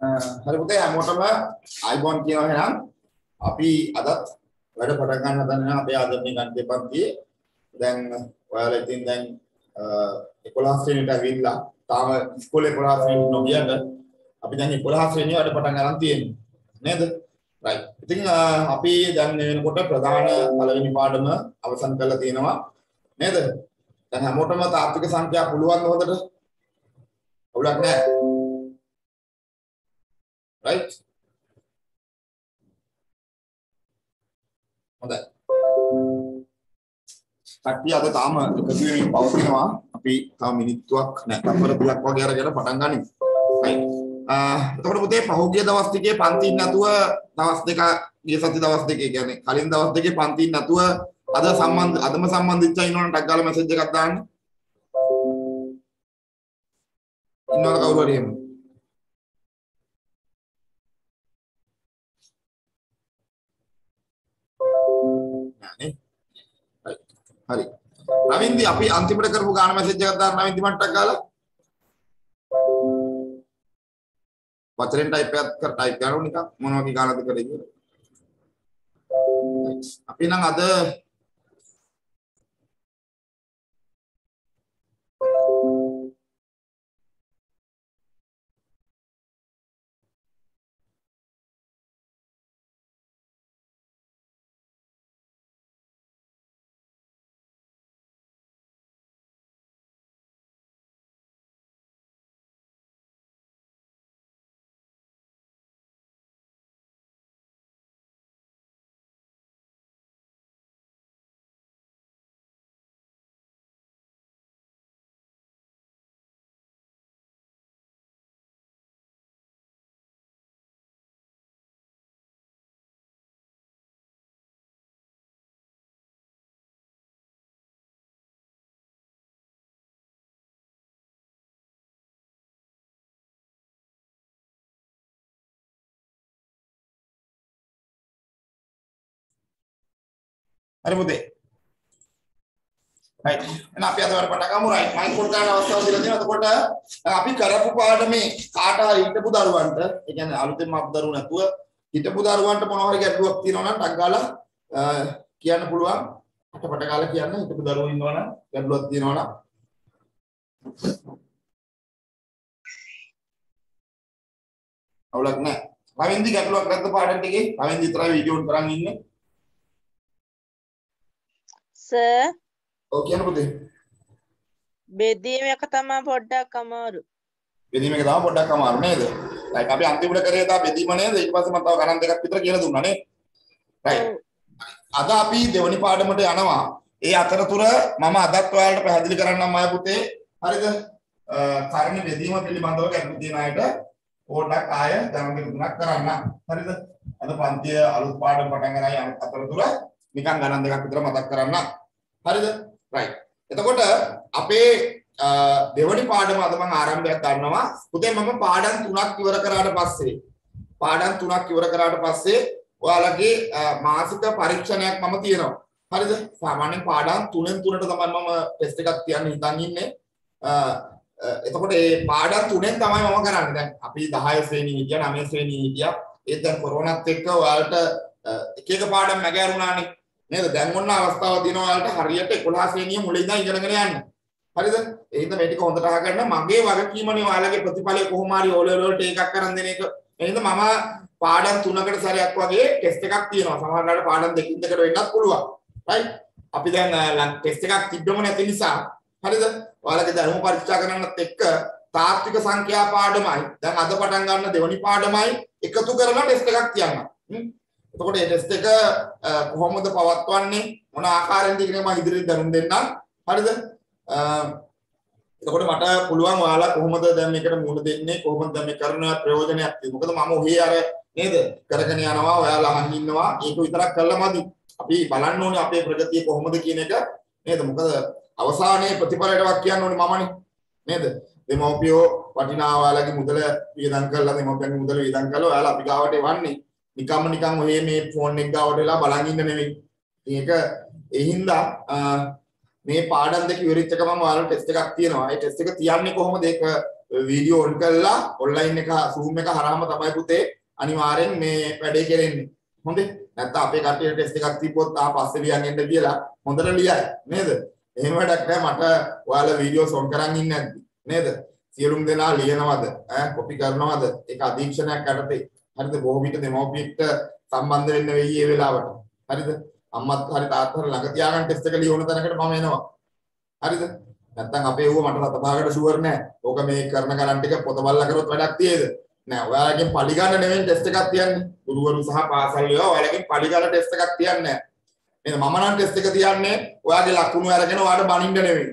හරි පුතේ හැමෝටම අයිබෝන් කියනවා එහෙනම්. අපි අදත් වැඩ පටන් ගන්න හදන අපේ ආදරණීය ගණිත පන්තියේ. දැන් ඔයාලා ඉතින් දැන් 11 ශ්‍රේණියට ඇවිල්ලා තාම ඉස්කෝලේ 11 ශ්‍රේණියට නොගියද අපි දැන් 11 ශ්‍රේණිය වැඩ පටන් ගන්න තියෙන්නේ. නේද? රයිට් ඉතින් අපි දැන් වෙනකොට ප්‍රධාන පළවෙනි පාඩම අවසන් කරලා තියෙනවා. නේද? දැන් හැමෝටම තාත්වික සංඛ්‍යා පුළුවන් හොදට අවුලක් නැහැ. Right? හොඳයි. කට්ටිය අද තාම එකතු වෙමින් පවතිනවා. අපි තව මිනිත්තුවක් නැත්නම් තප්පර 3ක් වගේ අරගෙන පටන් ගනිමු. Right එතකොට පුතේ පහුගිය දවස් ටිකේ පන්තින් නැතුව දවස් දෙක ගිය සති දවස් දෙකේ කියන්නේ කලින් දවස් දෙකේ පන්තින් නැතුව අද සම්බන්ධ අදම සම්බන්ධිච්ච ඉන්නවනම් ටක් ගාලා මැසේජ් එකක් දාන්න. ඉන්නවද කවුරු හරි එහෙම? නේ හරි. රවින්දි අපි අන්තිමට කරපු ගාන මැසේජ් එකක් දාන්න රවින්දි මට්ටක් ගාලා. වචනෙන් ටයිප් එකක් කර ටයිප් කරමු නිකන් මොන වගේ ගානද කරේ කියලා. අපි නම් අද හරි පුතේ. right. එහෙනම් අපි අද වර පටන් ගමු right. මයින් පොඩ් ගන්න අවස්ථාව දීලා තියෙනවා. එතකොට අපි කරපු පාඩමේ කාට හරි හිටපු දරුවන්ට, ඒ කියන්නේ අලුතෙන්ම අප දරුවෝ නැතුව හිටපු දරුවන්ට මොනවා හරි ගැටලුවක් තියෙනවා නම් ටක් ගාලා කියන්න පුළුවන්. අටපට ගාලා කියන්න හිටපු දරුවෝ ඉන්නවා නම් ගැටලුවක් තියෙනවා නම්. අවුලක් නැහැ. රවින්දි ගැටලුවක් නැද්ද පාඩම් ටිකේ? රවින්දි විතරයි වීඩියෝ උන් කරන් ඉන්නේ. සර් ඔව් කියන්න පුතේ. බෙදීම එක තමයි පොඩ්ඩක් අමාරු. බෙදීම එක තමයි පොඩ්ඩක් අමාරු නේද? right අපි අන්තිමට කරේ තා බෙදීම නේද? ඊට පස්සේ මම තව ගණන් දෙකක් විතර කියලා දුන්නා නේ. right. අද අපි දෙවනි පාඩමට යනවා. ඒ අතරතුර මම අදත් ඔයාලට පැහැදිලි කරන්නම් අය පුතේ. හරිද? කර්ණ බෙදීම පිළිබඳව ගැටලු තියෙන අයට පොඩ්ඩක් ආය දැනුම් තුනක් කරන්න. හරිද? අද පන්තිය අලුත් පාඩම පටන් ගන්න යන අතරතුර නිකන් ගණන් දෙකක් විතර මතක් කරන්න. හරිද? right. එතකොට අපේ දෙවනි පාඩම අද මම ආරම්භයක් ගන්නවා. පුතේ මම පාඩම් තුනක් ඉවර කරාට පස්සේ පාඩම් තුනක් ඉවර කරාට පස්සේ ඔයාලගේ මාසික පරීක්ෂණයක් මම තියෙනවා. හරිද? සාමාන්‍යයෙන් පාඩම් තුනෙන් තුනට තමයි මම ටෙස්ට් එකක් තියන්න හිතන් ඉන්නේ. එතකොට මේ පාඩම් තුනෙන් තමයි මම කරන්නේ. දැන් අපි 10 ශ්‍රේණිය හිටියා 9 ශ්‍රේණිය හිටියා. ඒත් දැන් කොරෝනාත් එක්ක ඔයාලට එක එක පාඩම් මැගෑරුණානේ. නේද? දැන් ඔන්න අවස්ථාවක් තියෙනවා ඔයාලට හරියට 11 ශ්‍රේණිය මුල ඉඳන් ඉගෙනගෙන යන්න. හරිද? ඒ හින්දා මේ ටික හොඳට අහගන්න මගේ වගකීමනේ ඔයාලගේ ප්‍රතිඵලය කොහොම හරි ඕ ලෙවල් වලට එකක් කරන් දෙන එක. ඒ හින්දා මම පාඩම් තුනකට සැරයක් වගේ ටෙස්ට් එකක් තියෙනවා. සමහරවිට පාඩම් දෙකකින් දෙකට වෙන්නත් පුළුවන්. right? අපි දැන් ටෙස්ට් එකක් තිබ්බම නැති නිසා හරිද? ඔයාලගේ ධර්ම පරීක්ෂා කරනවත් එක්ක තාත්වික සංඛ්‍යා පාඩමයි දැන් අද පටන් ගන්න දෙවනි පාඩමයි එකතු කරලා ටෙස්ට් එකක් තියන්න. එතකොට මේ ටෙස්ට් එක කොහොමද පවත්වන්නේ මොන ආකාරයෙන්ද කියන මම ඉදිරියට දැනුම් දෙන්නම්. හරිද? එතකොට මට පුළුවන් ඔයාලා කොහොමද දැන් මේකට මුහුණ දෙන්නේ කොහොමද දැන් මේ කරන ප්‍රයෝජනයක් තියෙන්නේ. මොකද මම ඔහේ අර නේද කරගෙන යනවා ඔයාලා අහන් ඉන්නවා ඒක විතරක් කළා මදි. අපි බලන්න ඕනේ අපේ ප්‍රගතිය කොහොමද කියන එක නේද? මොකද අවසානයේ ප්‍රතිඵලයටවත් කියන්න ඕනේ මමනේ. නේද? දෙමව්පියෝ වටිනා ඔයාලගේ මුදල වියදම් කරලා දෙමව්පියන්ගේ මුදල වියදම් කරලා ඔයාලා අපි ගාවට එවන්නේ. නිකම්ම නිකන් ඔහේ මේ ෆෝන් එක ගාවට වෙලා බලන් ඉන්න නෙවෙයි. ඒක ඒ හින්දා මේ පාඩම් දෙක ඉවරෙච්ච ගමන් ඔයාලා ටෙස්ට් එකක් තියෙනවා. ඒ ටෙස්ට් එක තියන්නේ කොහොමද? ඒක වීඩියෝ ඔන් කරලා ඔන්ලයින් එක Zoom එක හරහාම තමයි පුතේ අනිවාර්යෙන් මේ වැඩේ කෙරෙන්නේ. හොඳේ. නැත්නම් අපේ කට්ටියට ටෙස්ට් එකක් තිබ්බොත් ආ පස්සේ ලියන් එන්න කියලා හොඳට ලියයි. නේද? එහෙම වැඩක් නැහැ මට ඔයාලා වීඩියෝස් ඔන් කරන් ඉන්නේ නැද්දි. නේද? සියලුම දෙනා ලියනවද? ඈ කොපි කරනවද? ඒක අධීක්ෂණයක් යටතේ. හරිද? බොහෝ විට දෙමව්පියෙක්ට සම්බන්ධ වෙන්න වෙයි මේ වෙලාවට. හරිද? අම්මත් හරි තාත්තත් හරි ළඟ තියාගන්න ටෙස්ට් එක ලියවන තැනකට මම එනවා. හරිද? නැත්තම් අපේ ඌව මට සතපාකට ෂුවර් නෑ. ඕක මේ කරන ගණන් ටික පොත බලලා කරොත් වැඩක් තියේද? නෑ. ඔයාලගෙන් පඩි ගන්න නෙවෙයි ටෙස්ට් එකක් තියන්නේ. ගුරුවරු සහ පාසල් ඒවා ඔයාලගෙන් පඩි ගන්න ටෙස්ට් එකක් තියන්නේ නෑ. නේද? මම නම් ටෙස්ට් එක තියන්නේ ඔයාගේ ලකුණු අරගෙන ඔයාලට බනින්න නෙවෙයි.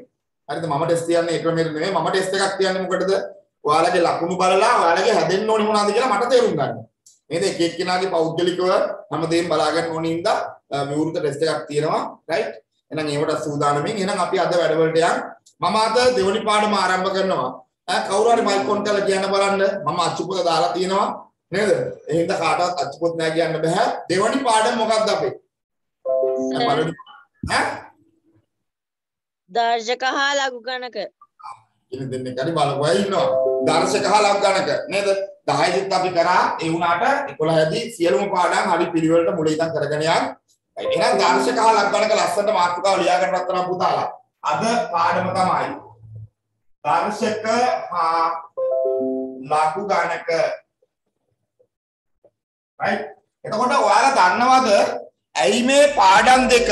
හරිද? මම ටෙස්ට් තියන්නේ ඒ ක්‍රමයට නෙවෙයි. මම ටෙස්ට් එකක් තියන්නේ මොකටද? ඔයාලගේ ලකුණු බලලා ඔයාලගේ හැදෙන්න ඕනි මොනවද කියලා මට තේරුම් ගන්න. නේද? එක එක්කෙනාගේ පෞද්ගලිකව හැමදේම බලා ගන්න ඕනින් ඉඳලා විවෘත ටෙස්ට් එකක් තියෙනවා. රයිට්? එහෙනම් ඒවට සූදානමින් එහෙනම් අපි අද වැඩවලට යන්. මම අද දෙවනි පාඩම ආරම්භ කරනවා. ඈ කවුරු හරි මයිකොන් කරලා කියන්න බලන්න. මම අච්චුපොත දාලා තියෙනවා. නේද? එහෙනම් කාටවත් අච්චුපොත නෑ කියන්න බෑ. දෙවනි පාඩම මොකක්ද අපේ? ඈ දර්ශක හා ලඝු ගණක. ඉතින් දෙන්නේ කරි බලපුවා. ඉන්නවා. දර්ශක හා ලක් ගණක. නේද 10 දිත් අපි කරා. ඒ වුණාට 11 දී සියලුම පාඩම් හරි පිළිවෙලට මුල ඉඳන් කරගෙන යන් එහෙනම් දර්ශක හා ලක් ගණක ලස්සනට මාතෘකාව ලියා ගන්නවත් තරම් පුතාලා. අද පාඩම තමයි දර්ශක හා ලඝු ගණක. right? එතකොට ඔයාලා දන්නවද? ඇයි මේ පාඩම් දෙක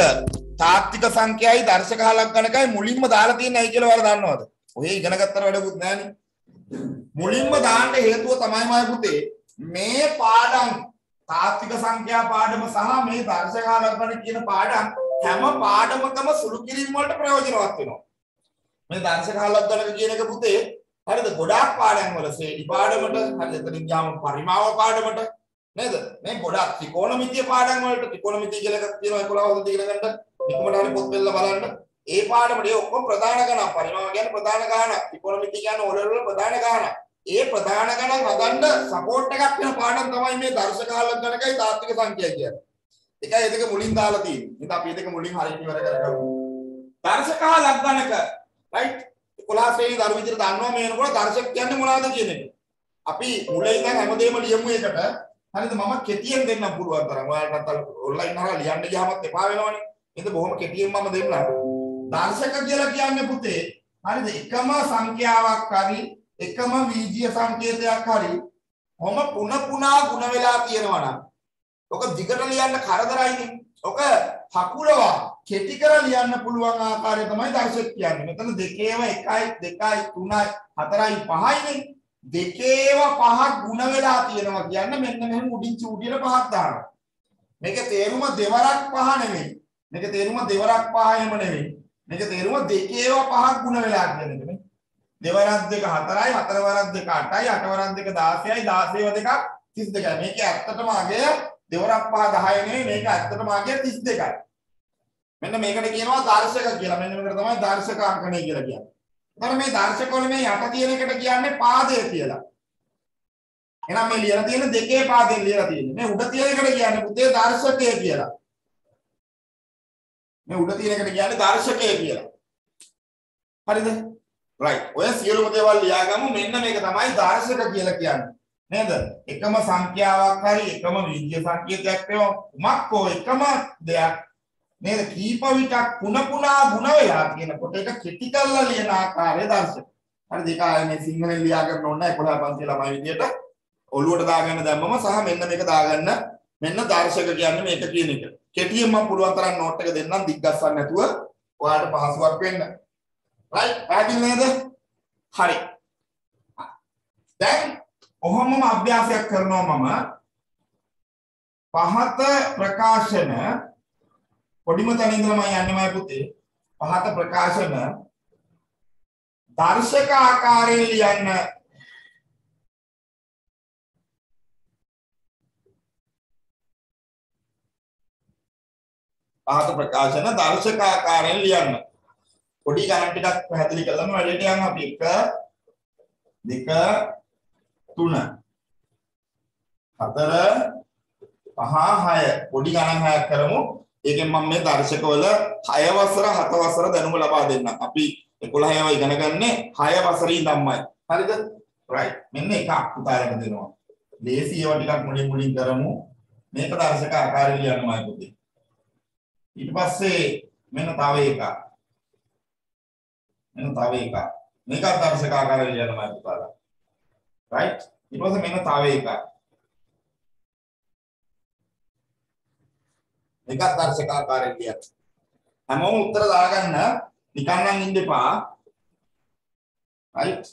තාත්වික සංඛ්‍යයි දර්ශක හා ලක් ගණකයි මුලින්ම දාලා තියෙන්නේ ඇයි කියලා ඔයාලා දන්නවද? ඔය ඉගෙන ගත්තට වැඩකුත් නැහනේ. මුලින්ම දාන්න හේතුව තමයි මම පුතේ මේ පාඩම් තාත්වික සංඛ්‍යා පාඩම සහ මේ දර්ශක හා ලක් ගණක කියන පාඩම් හැම පාඩමකම සුළු කිරීම වලට ප්‍රයෝජනවත් වෙනවා. මේ දර්ශක හලක් ගණක කියන එක පුතේ හරිද? ගොඩාක් පාඩම් වල ශ්‍රේණි පාඩමට හරිද? එතනින් ගියාම පරිමාව පාඩමට නේද? මේ ගොඩාක් ත්‍රිකෝණමිතිය පාඩම් වලට ත්‍රිකෝණමිතිය කියලා එකක් තියෙනවා 11 වසරේ ඉගෙන ගන්න නිකමට හරි පොත් බෙල්ල බලන්න. ඒ පාඩමට ඒ ඔක්කොම ප්‍රධාන ගණන් පරිමාව කියන්නේ ප්‍රධාන ගණන් ත්‍රිකෝණමිතිය කියන්නේ ඔලවල වල ප්‍රධාන ගණන් ඒ ප්‍රධාන ගණන් හදන්න සපෝට් එකක් වෙන පාඩම් තමයි මේ දර්ශක හලක් ගණකයි තාත්වික සංඛ්‍යා කියන්නේ එකයි දෙක මුලින් දාලා තියෙන්නේ. ඉතින් අපි දෙක මුලින් හරියට ඉවර කරගමු. දර්ශක හා ලක්ගණක රයිට් 11 ශ්‍රේණි දරු විදිහට දන්නවා මේ වෙනකොට දර්ශක කියන්නේ මොනවද කියන එක. අපි මුලින් ඉඳන් හැමදේම ලියමු එකට. හරිද මම කෙටියෙන් දෙන්නම් පුළුවන් තරම්. ඔයාලට ඔන්ලයින් හරහා ලියන්න ගියාමත් එපා වෙනවනේ. එහෙනම් බොහොම කෙටියෙන් මම දෙන්නම්. දර්ශක කියලා කියන්නේ පුතේ හරිද එකම සංඛ්‍යාවක් හරි එකම වීජීය සංකේතයක් හරි කොහොම පුන පුනා ಗುಣ වෙලා තියෙනවා නම් ඔක දිගට ලියන්න කරදරයිනේ. ඔක හකුලවා කෙටි කර ලියන්න පුළුවන් ආකාරය තමයි දර්ශක කියන්නේ. මෙතන දෙකේම 1යි 2යි 3යි 4යි 5යිනේ. දෙකේම පහක් ಗುಣ වෙලා තියෙනවා කියන්න මෙන්න මෙහෙම උඩින් චූටියට පහක් දානවා. මේක තේරුම දෙවරක් පහ නෙමෙයි. මේක තේරුම දෙවරක් පහ එහෙම නෙමෙයි. මේක තේරුම දෙකේම පහක් ಗುಣ වෙලා කියන එක නේ. දෙවරක් දෙක 4යි, හතර වරක් දෙක 8යි, අට වරක් දෙක 16යි, 16 දෙක 32යි. මේක ඇත්තටම අගය දෙවරක් පහ 10 නෙවෙයි මේක ඇත්තටම අගය 32යි. මෙන්න මේකට කියනවා දර්ශක කියලා. මෙන්න මේකට තමයි දර්ශක අංකණය කියලා කියන්නේ. එතකොට මේ දර්ශක වල මේ යට තියෙන එකට කියන්නේ පාදය කියලා. එහෙනම් මේ ලියලා තියෙන දෙකේ පාදයෙන් ලියලා තියෙන්නේ. මේ උඩ තියෙන එකට කියන්නේ පුතේ දර්ශකය කියලා. මේ උඩ තියෙන එකට කියන්නේ දර්ශකය කියලා. හරිද? right. ඔය සියලුම දේවල් ලියාගමු. මෙන්න මේක තමයි දර්ශක කියලා කියන්නේ. නේද? එකම සංඛ්‍යාවක් හරි එකම වීජ්‍ය සංකේතයක් වේවා උමක්කෝ එකම දෙයක් නේද? කීප විටක් පුන පුනා ಗುಣ වෙලා කියනකොට ඒක කෙටි කරලා ලියන ආකාරය දර්ශක. හරිද? ඒක ආයේ මේ සිංහලෙන් ලියා ගන්න ඕනේ 11 පන්ති ළමයි විදියට ඔළුවට දාගන්න දැම්මම සහ මෙන්න මේක දාගන්න මෙන්න දර්ශක කියන්නේ මේක කියන එක. කෙටියෙන් මම පුළුවන් තරම් නෝට් එක දෙන්නම් දිග්ගස්සන්න නැතුව ඔයාලට පහසුවක් වෙන්න. right? පැහැදිලි නේද? හරි. දැන් ඔහොමම අභ්‍යාසයක් කරනවා මම පහත ප්‍රකාශන පොඩිම තැන ඉඳලා මම යන්නේ මයි පුතේ පහත ප්‍රකාශන දර්ශක ආකාරයෙන් ලියන්න පහත ප්‍රකාශන දර්ශක ආකාරයෙන් ලියන්න. පොඩි ගණන් ටිකක් පැහැදිලි කළාම වැඩේට යන්න අපි 1 2 තුන. හතර පහ හය. පොඩි ගණන් හයක් කරමු. ඒකෙන් මම මේ දර්ශකවල 6 වසර 7 වසර දැනුම ලබා දෙන්නම් අපි 11 ඒවා ඉගෙන ගන්නේ 6 වසරේ ඉඳන්මයි. හරිද? Right. මෙන්න එකක් පුතාලට දෙනවා. ලේසි ඒවා ටිකක් මුලින් මුලින් කරමු. මේක දර්ශක ආකාරය ලියන්නමයි පුතේ ඊට පස්සේ මෙන්න තව එකක්. මෙන්න තව එකක්. මේකත් දර්ශක ආකාරය ලියන්නමයි පුතාලා right? ඊට පස්සේ මෙන්න තව එකක්. මේකත් දර්ශක ආකාරයෙන් ලියන්න හැමෝම උත්තර දාගන්න. නිකන් නම් ඉන්න එපා. Right?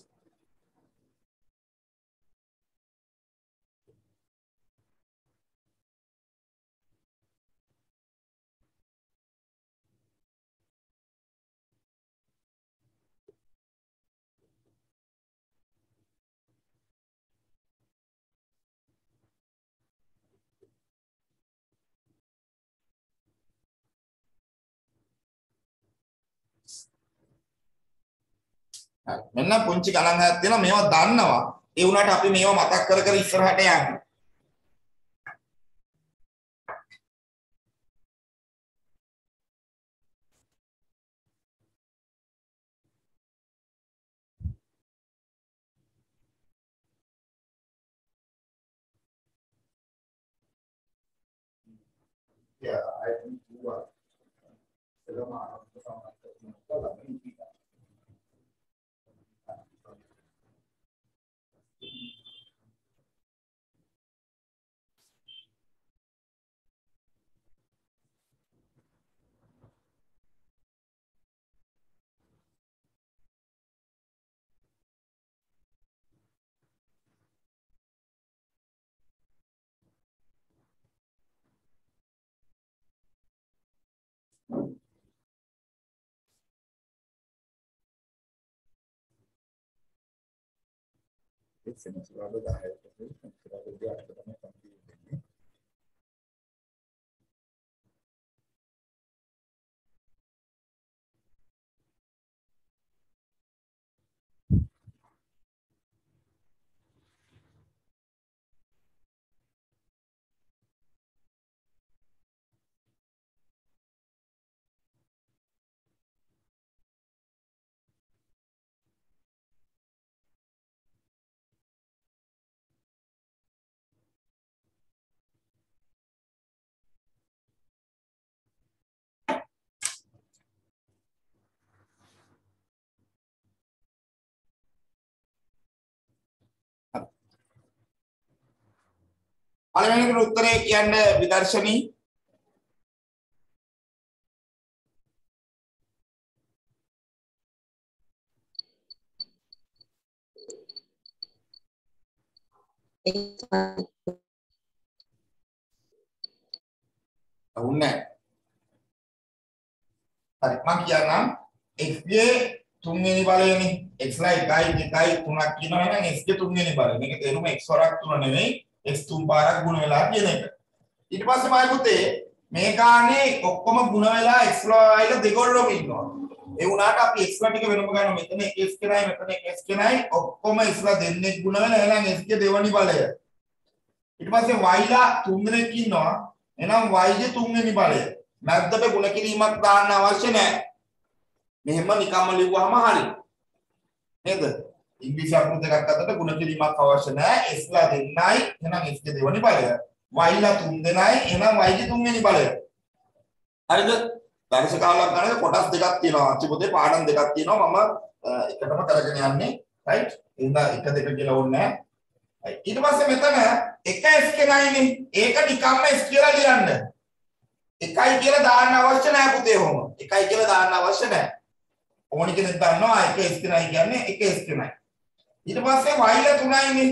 මෙන්න පුංචි ගණන් හයක් තියෙනවා. මේවා දන්නවා. ඒ වුණාට අපි මේවා මතක් කර කර ඉස්සරහට යන්න. Yeah, I think you are. Selama bersama kita, සෙනසුරාදා 10ට සෙනසුරාදා 8ට තමයි සම්පූර්ණ පළවෙනිකට උත්තරේ කියන්න විදර්ශනී. අවුන්නේ හරි මම කියන්නම්. X ගේ තුන්වෙනි බලයනේ. X ලා 1යි 2යි 3ක් කියනවා නම් x ගේ තුන්වෙනි බලය. මේක තේරුම x වරක් තුන නෙවෙයි x තුන් පාරක් ගුණ වෙලා කියන එක. ඊට පස්සේ මයි පුතේ මේ ගානේ ඔක්කොම ගුණ වෙලා x වල දෙගොල්ලෝම ඉන්නවා. ඒ වුණාට අපි x ලා ටික වෙනම ගන්නවා. මෙතන x කෙනයි මෙතන x කෙනයි ඔක්කොම x ලා දෙන්නෙක් ගුණ වෙලා එහෙනම් x ගේ දෙවනි බලය. ඊට පස්සේ y ලා තුන් දෙනෙක් ඉන්නවා. එහෙනම් y ගේ තුන්වෙනි බලය. මැද්දට ගුණ කිරීමක් දාන්න අවශ්‍ය නැහැ. මෙහෙම නිකම්ම ලිව්වහම හරි. නේද? ඉංග්‍රීසි අකුරු දෙකක් අතර ගුණ කිරීමක් අවශ්‍ය නැහැ. s ලා දෙන්නයි එහෙනම් s ගේ දෙවෙනි බලය. y ලා තුන් දෙනයි එහෙනම් y ගේ තුන්වෙනි බලය. හරිද? දර්ශකාවලක් ගන්නකොට කොටස් දෙකක් තියෙනවා. අච්චු පොතේ පාඩම් දෙකක් තියෙනවා. මම එකටම කරගෙන යන්නේ. right? එහෙනම් එක දෙක කියලා ඕනේ නැහැ. ඊට පස්සේ මෙතන එක s කෙනයිනේ. ඒක නිකම්ම s කියලා ලියන්න. එකයි කියලා දාන්න අවශ්‍ය නැහැ පුතේ ඔහොම. එකයි කියලා දාන්න අවශ්‍ය නැහැ. ඕනි කෙනෙක් දන්නවා එක s කෙනයි කියන්නේ එක s කෙනයි. ඊට පස්සේ y ල තුනයිනේ.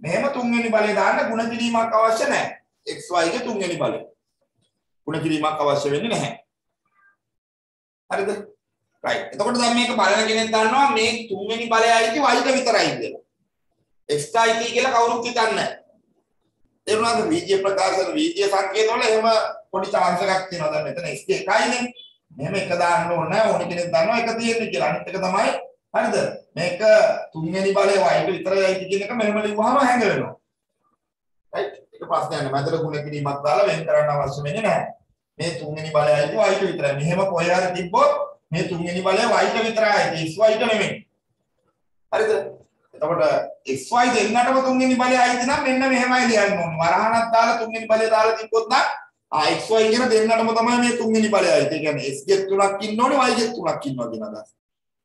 මෙහෙම තුන්වෙනි බලය දාන්න ಗುಣ කිරීමක් අවශ්‍ය නැහැ. xy ගේ තුන්වෙනි බලය. ಗುಣ කිරීමක් අවශ්‍ය වෙන්නේ නැහැ. හරිද? right. එතකොට දැන් මේක බලන කෙනෙක් දන්නවා මේ තුන්වෙනි බලයයි කි y ට විතරයි කියලා. x යි කියලා කවුරුත් හිතන්නේ නැහැ. ඒ වුණාද වීජ්‍ය ප්‍රකාශන වීජ්‍ය සංකේත වල එහෙම පොඩි chance එකක් තියෙනවා. දැන් මෙතන x එකයිනේ. මෙහෙම එක දාන්න ඕන නැහැ. ඕන කෙනෙක් දන්නවා එක තියෙන්නේ කියලා. අනිත් එක තමයි හරිද? මේක තුන්වෙනි බලය y ට විතරයි කියන එක මෙහෙම ලිව්වහම හැංගෙනවා. right? ඒක ප්‍රශ්නයක් නෑ. මැදට ගුණ කිරීමක් දාලා වෙන් කරන්න අවශ්‍ය වෙන්නේ නැහැ. මේ තුන්වෙනි බලයයි y ට විතරයි. මෙහෙම කොහේ හරි තිබ්බොත් මේ තුන්වෙනි බලය y ට විතරයි. xy ට නෙමෙයි. හරිද? එතකොට xy දෙන්නටම තුන්වෙනි බලය අයිති නම් මෙන්න මෙහෙමයි ලියන්න ඕනේ. වරහණක් දාලා තුන්වෙනි බලය දාලා තිබ්බොත් නම් ආ xy කියන දෙන්නටම තමයි මේ තුන්වෙනි බලය අයිති. ඒ කියන්නේ s ගෙත් තුනක් ඉන්න ඕනේ y ගෙත් තුනක් ඉන්නවා කියන අදහස.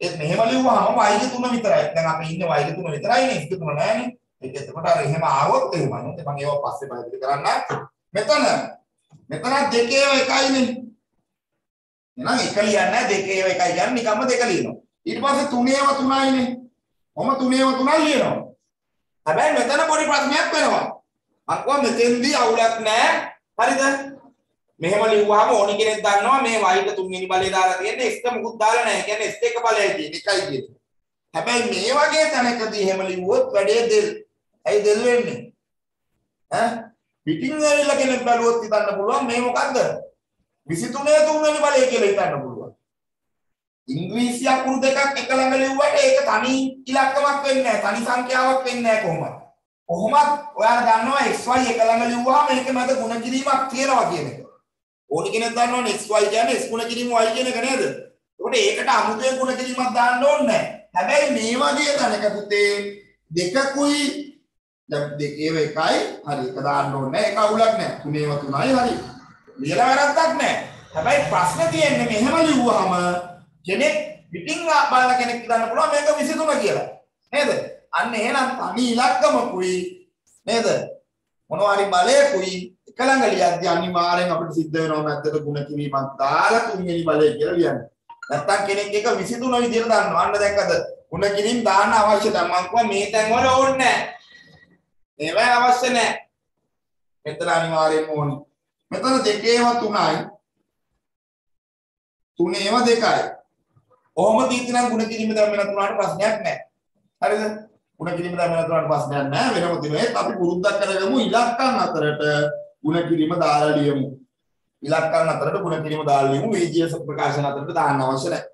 ඒත් මෙහෙම ලිව්වහම y ගේ තුන විතරයි. දැන් අපි ඉන්නේ y ගේ තුන විතරයිනේ s ගේ තුන නෑනේ. ඒක එතකොට අර එහෙම ආවොත් එහෙමයි. මම ඒවා පස්සේ පැහැදිලි කරන්නම්. මෙතන මෙතන දෙකේම එකයිනේ. එහෙනම් එක ලියන්නේ නැහැ දෙකේම එකයි කියන්නේ නිකම්ම දෙක ලියනවා. ඊට පස්සේ තුනේම තුනයිනේ. මම තුනේම තුනක් ලියනවා. හැබැයි මෙතන පොඩි ප්‍රශ්නයක් වෙනවා. මම කිව්වා මෙතෙන්දී අවුලක් නැහැ. හරිද? මෙහෙම ලිව්වහම ඕනි කෙනෙක් දන්නවා මේ y තුන්වෙනි බලය දාලා තියෙන්නේ x මුකුත් දාලා නැහැ. කියන්නේ x එක බලයයි තියෙන්නේ එකයි කියන්නේ. හැබැයි මේ වගේ තැනකදී එහෙම ලිව්වොත් වැඩේ දෙල්. ඇයි දෙල් වෙන්නේ? ඈ පිටින් ඇවිල්ලා කෙනෙක් බැලුවොත් හිතන්න පුළුවන් මේ මොකද්ද? 23 තුන්වෙනි බලය කියලා හිතන්න පුළුවන්. ඉංග්‍රීසි අකුරු දෙකක් එක ළඟ ලිව්වට ඒක තනි ඉලක්කමක් වෙන්නේ නැහැ. තනි සංඛ්‍යාවක් වෙන්නේ නැහැ කොහොමද? කොහොමත් ඔයාලා දන්නවා xy එක ළඟ ලිව්වහම මේක මැද ಗುಣ කිරීමක් තියෙනවා කියන එක. ඕනි කෙනෙක් දන්නවනේ xy කියන්නේ x ගුණ කිරීම y කියන එක නේද? ඒකට ඒකට අමුතුවෙන් ගුණ කිරීමක් දාන්න ඕනේ නැහැ. හැබැයි මේ වගේ තැනක පුතේ දෙකකුයි දැන් දෙකේම එකයි හරි එක දාන්න ඕනේ නැහැ. ඒක අවුලක් නැහැ. තුනේම තුනයි හරි. ලියලා වැරද්දක් නැහැ. හැබැයි ප්‍රශ්නේ තියෙන්නේ මෙහෙම ලිව්වහම කෙනෙක් පිටින් බලන කෙනෙක් හිතන්න පුළුවන් මේක 23 කියලා. නේද? අන්න එහෙනම් තනි ඉලක්කමකුයි නේද? මොනවා හරි බලයකුයි එක ළඟ ලියද්දී අනිවාර්යෙන් අපිට සිද්ධ වෙනවා මැද්දට ಗುಣ කිරීමක් දාලා තුන්වෙනි බලය කියලා ලියන්න. නැත්තම් කෙනෙක් එක 23 විදියට දානවා. අන්න දැක්කද? ಗುಣ කිරීම දාන්න අවශ්‍ය නැහැ. මම කිව්වා මේ තැන් වල ඕනේ නැහැ. ඒවයි අවශ්‍ය නැහැ. මෙතන අනිවාර්යෙන්ම ඕනේ. මෙතන දෙකේම තුනයි. තුනේම දෙකයි. ඔහොම දීති නම් ಗುಣ කිරීම දැන් වෙන තුනට ප්‍රශ්නයක් නැහැ. හරිද? ಗುಣ කිරීම දැන් වෙන තුනට ප්‍රශ්නයක් නැහැ. වෙනම තිබේ. අපි පුරුද්දක් කරගමු ඉලක්කම් අතරට ಗುಣ කිරීම දාලා ලියමු. ඉලක්කම් අතරට ಗುಣ කිරීම දාලා ලියමු. වේජීය ප්‍රකාශන අතරට දාන්න අවශ්‍ය නැහැ.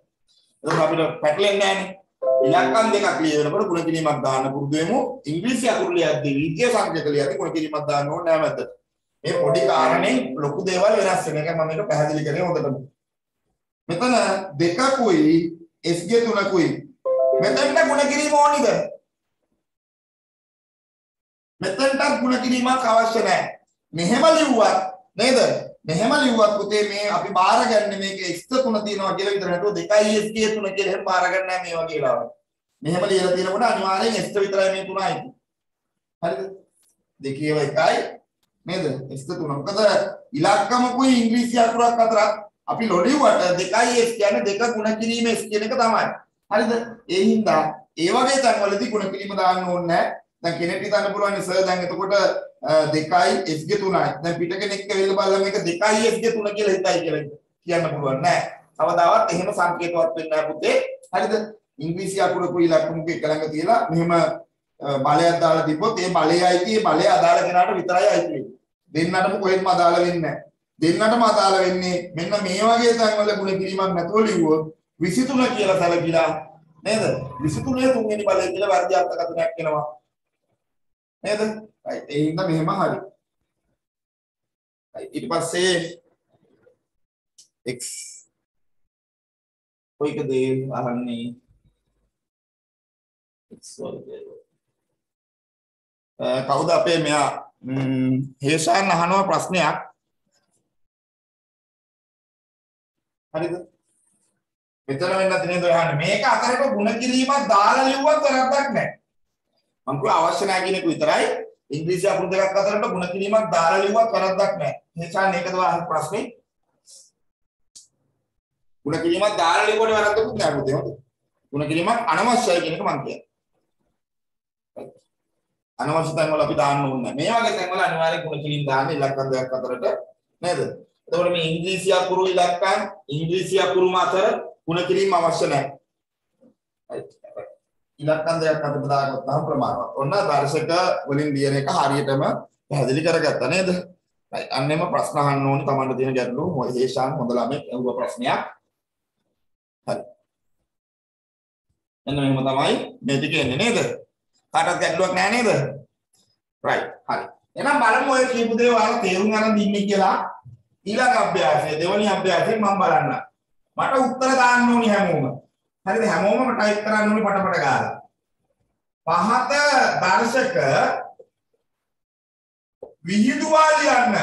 එතකොට අපිට පැටලෙන්නේ නැහැ ඉලක්කම් දෙකක් ලියනකොට ಗುಣ කිරීමක් දාන්න පුරුදු වෙමු. ඉංග්‍රීසි අකුරු ලියද්දී විද්‍යා සංකේත ලියද්දී ಗುಣ කිරීමක් දාන්න ඕනේ නැහැ මැද. මේ පොඩි කාරණේ ලොකු දේවල් වෙනස් වෙන එක මම මේක පැහැදිලි කරේ හොඳටම. මෙතන දෙකකුයි s ගේ තුනකුයි. මෙතනට ಗುಣ කිරීම ඕනිද? මෙතනට ಗುಣ කිරීමක් අවශ්‍ය නැහැ. මෙහෙම ලිව්වත් නේද? මෙහෙම ලිව්වත් පුතේ මේ අපි බාරගන්නේ මේක x තුන තියෙනවා කියලා විතර නේද? 2s ගේ තුන කියලා එහෙම බාරගන්නේ නැහැ මේ වගේ ලාවට. මෙහෙම ලියලා තියෙනකොට අනිවාර්යෙන් x විතරයි මේ තුනයි. හරිද? දෙකේව එකයි නේද? x තුන. මොකද ඉලක්කමකුයි ඉංග්‍රීසි අකුරක් අතර අපි ලොඩිවට දෙකයි s කියන්නේ දෙක ගුණ කිරීම s කියන එක තමයි. හරිද? ඒ හින්දා ඒ වගේ තැන්වලදී ගුණ කිරීම දාන්න ඕනේ නැහැ. දැන් කෙනෙක් හිතන්න පුළුවන් සර් දැන් එතකොට දෙකයි s ගේ තුනයි. දැන් පිට කෙනෙක් වෙල බලලා මේක දෙකයි s ගේ තුන කියලා හිතයි කියලා කියන්න පුළුවන් නෑ. කවදාවත් එහෙම සංකේතවත් වෙන්නේ නැහැ පුතේ. හරිද? ඉංග්‍රීසි අකුරකුයි ලකුණුක එක ළඟ තියලා මෙහෙම බලයක් දාලා තිබ්බොත් ඒ බලයයි tie බලය අදාළ කෙනාට විතරයි අයිති වෙන්නේ. දෙන්නටම කොහෙත්ම අදාළ වෙන්නේ නැහැ. දෙන්නටම අදාළ වෙන්නේ මෙන්න මේ වගේ තැන්වල ගුණ කිරීමක් නැතුව ලිව්වොත් 23 කියලා සැලකිලා නේද? 23 තුන්වෙනි බලය කියලා වර්ග අර්ථකථනයක් එනවා. නේද? right ඒ හින්දා මෙහෙම හරි. right ඊට පස්සේ x කොයිකද අහන්නේ x වර්ගය. කවුද අපේ මෙයා හේෂාන් අහනවා ප්‍රශ්නයක් හරිද මෙතන වෙන්න දිනේ දොයහන්නේ මේක අතරට ಗುಣ කිරීමක් දාලා ලිව්වත් වැරද්දක් නැහැ මම කිව්වා අවශ්‍ය නැහැ කියන එක විතරයි ඉංග්‍රීසි අකුරු දෙකක් අතරට ಗುಣ කිරීමක් දාලා ලිව්වත් වැරද්දක් නැහැ හේෂාන් ඒකද අහන ප්‍රශ්නේ ಗುಣ කිරීමක් දාලා ලිව්වට වැරද්දකුත් නැහැ පුතේ හොඳ ಗುಣ කිරීමක් අනවශ්‍යයි කියන එක මම කියන්නේ අනවශ්‍ය තැන් වල අපි දාන්න ඕනේ මේ වගේ තැන් වල අනිවාර්යෙන් ගුණ කිරීම දාන්න ඉලක්කම් දෙකක් අතරට නේද එතකොට මේ ඉංග්‍රීසි අකුරු ඉලක්කම් ඉංග්‍රීසි අකුරු අතර ගුණ කිරීම අවශ්‍ය නැහැ ඉලක්කම් දෙකක් අතර දාගත්තාම ප්‍රමාණවත්. ඔන්න දර්ශක වලින් ලියන එක හරියටම පැහැදිලි කරගත්තා නේද? right අන්නෙම ප්‍රශ්න අහන්න ඕනේ Tamanට තියෙන ගැටලු. හේෂාන් හොඳ ළමෙක් අහුව ප්‍රශ්නයක්. හරි. එන්න මෙහෙම තමයි මේ ටික එන්නේ නේද? කාටවත් ගැටලුවක් නැහැ නේද? right. හරි. එහෙනම් බලමු ඔය කියපු දේ ඔයාලා තේරුම් ගන්න දින්නේ කියලා. ඊළඟ අභ්‍යාසය දෙවනි අභ්‍යාසයෙන් මම බලන්න. මට උත්තර දාන්න ඕනි හැමෝම. හරිද? හැමෝම ටයිප් කරන්න ඕනි පටපට ගාලා. පහත දර්ශක විහිදුවා ලියන්න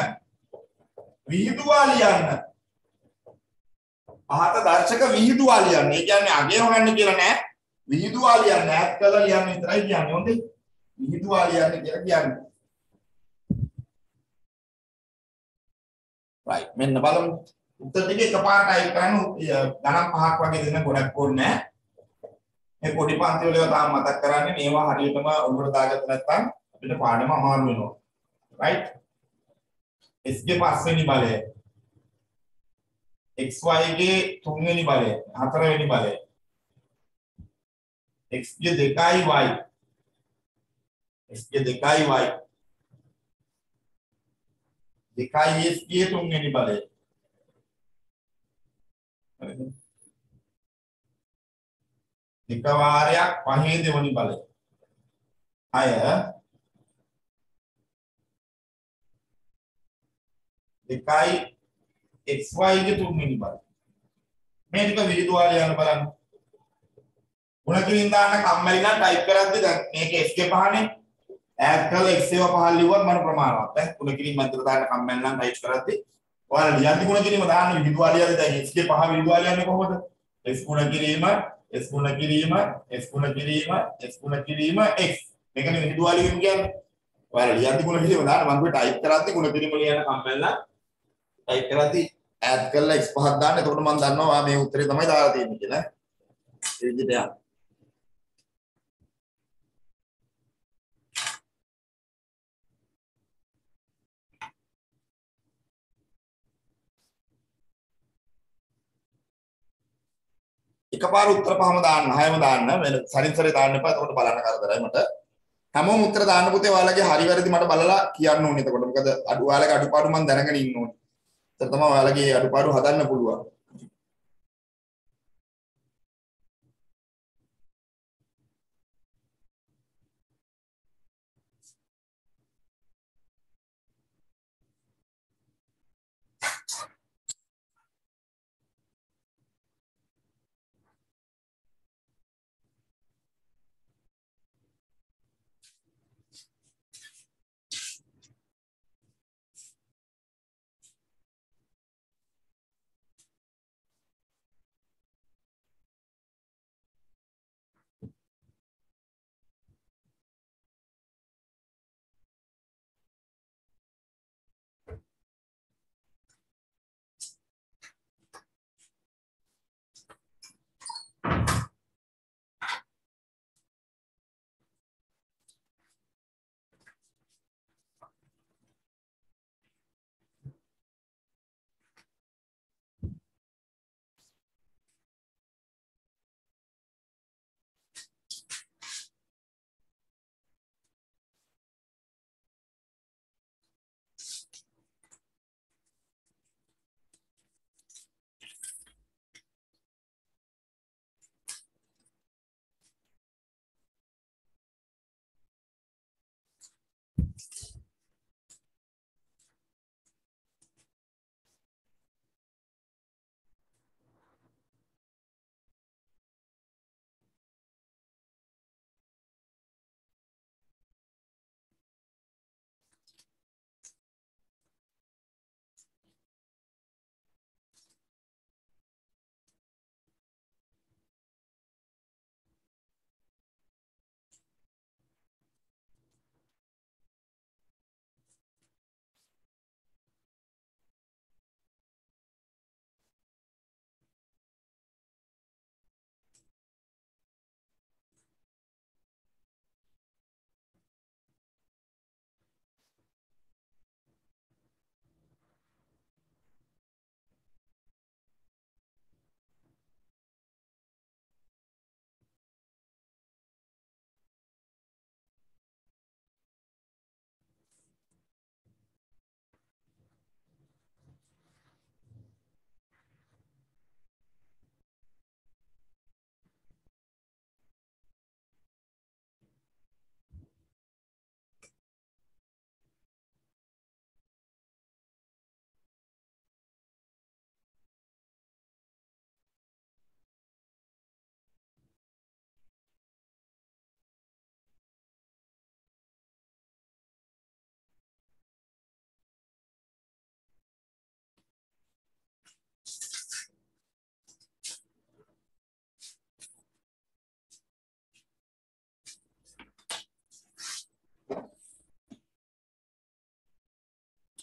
විහිදුවා ලියන්න පහත දර්ශක විහිදුවා ලියන්න. ඒ කියන්නේ අගේ හොයන්න කියලා නෑ. විහිදුවා ලියන්න ඈත් කරලා ලියන්න විතරයි කියන්නේ. හොඳේ. විහිදුවා ලියන්න කියලා කියන්නේ. right මෙන්න බලමු. උත්තර ටික එකපාරට ටයිප් කරන්න ගණන් පහක් වගේ දෙන්න ගොඩක් ඕනේ නෑ. මේ පොඩි පන්ති වල ඒවා තාම මතක් කරන්නේ මේවා හරියටම උඹට දාගත්ත නැත්නම් අපිට පාඩම අමාරු වෙනවා. right? s ගේ පස්වෙනි බලය. Xy ගේ තුන්වෙනි බලය. හතරවෙනි බලය. X ගේ 2යි y. X ගේ 2යි y. 2යි s ගේ තුන්වෙනි බලය හරිද එක වාරයක් පහේ දෙවනි බලය අය දෙකයි xy ගේ තුන්වෙනි බලය මේ ටික විහිදුවා ලියන්න බලන්න. ගුණකින් දාන්න කම්මැලි නම් ටයිප් කරද්දි දැන් මේක x ගේ පහනේ. ඈඩ් කරලා x ඒවා පහල ලිව්වත් මම ප්‍රමාණවත්. ඈ ගුණකින් මන්ත්‍ර දාන්න කම්මැලි නම් ටයිප් කරද්දි ඔයාලා ලියද්දි ගුණකින්ම දාන්න විහිදුවා ලියද්දි දැන් x ගේ පහ විහිදුවා ලියන්නේ කොහොමද? X ගුණ කිරීම x ගුණ කිරීම x ගුණ කිරීම x ගුණ කිරීම x. මේකනේ විහිදුවා ලියීම කියන්නේ. ඔයාලා ලියද්දි ගුණ කිරීම දාන්න මම ටයිප් කරද්දි ගුණ කිරීම ලියන්න කම්මැලි නම් ටයිප් කරද්දි ඈඩ් කරලා x පහක් දාන්න. එතකොට මම දන්නවා මේ උත්තරේ තමයි දාලා තියෙන්නේ කියලා. ඒ විදිහට යන්න එකපාර උත්තර පහම දාන්න හයම දාන්න වෙන සරින් සරේ දාන්න එපා. එතකොට බලන්න කරදරයි මට. හැමෝම උත්තර දාන්න පුතේ ඔයාලගේ හරි වැරදි මට බලලා කියන්න ඕනේ. එතකොට මොකද අඩු ඔයාලගේ අඩුපාඩු මම දැනගෙන ඉන්න ඕනේ. එතකොට තමයි ඔයාලගේ අඩුපාඩු හදන්න පුළුවන්.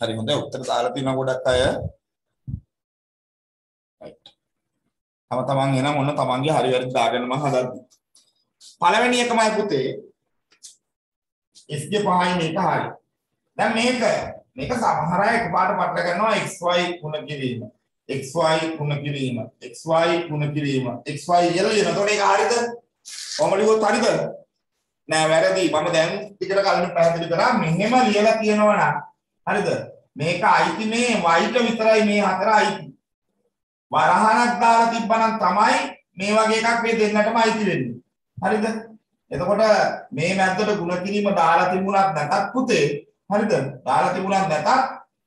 හරි හොඳයි උත්තර දාලා තියෙනවා ගොඩක් අය. right. තම තමන් එනම් ඔන්න තමන්ගේ හරි වැරදි දාගෙන මම හදන්නේ. පළවෙනි එකමයි පුතේ x ගේ පහයි මේක හරි. දැන් මේක මේක සමහර අය එකපාරට පටල ගන්නවා xy ගුණ කිරීම. xy ගුණ කිරීම. xy ගුණ කිරීම. xy කියලා ලියන. එතකොට ඒක හරිද? කොහොම ලියුවොත් හරිද? නෑ වැරදි. මම දැන් ටිකට කලින් පැහැදිලි කරා මෙහෙම ලියලා කියනවා නම් හරිද? මේක අයිති මේ y ට විතරයි මේ හතර අයිති. වරහනක් දාලා තිබ්බනම් තමයි මේ වගේ එකක් මේ දෙන්නටම අයිති වෙන්නේ. හරිද? එතකොට මේ මැද්දට ಗುಣ කිරීම දාලා තිබුණත් නැතත් පුතේ හරිද? දාලා තිබුණත් නැතත්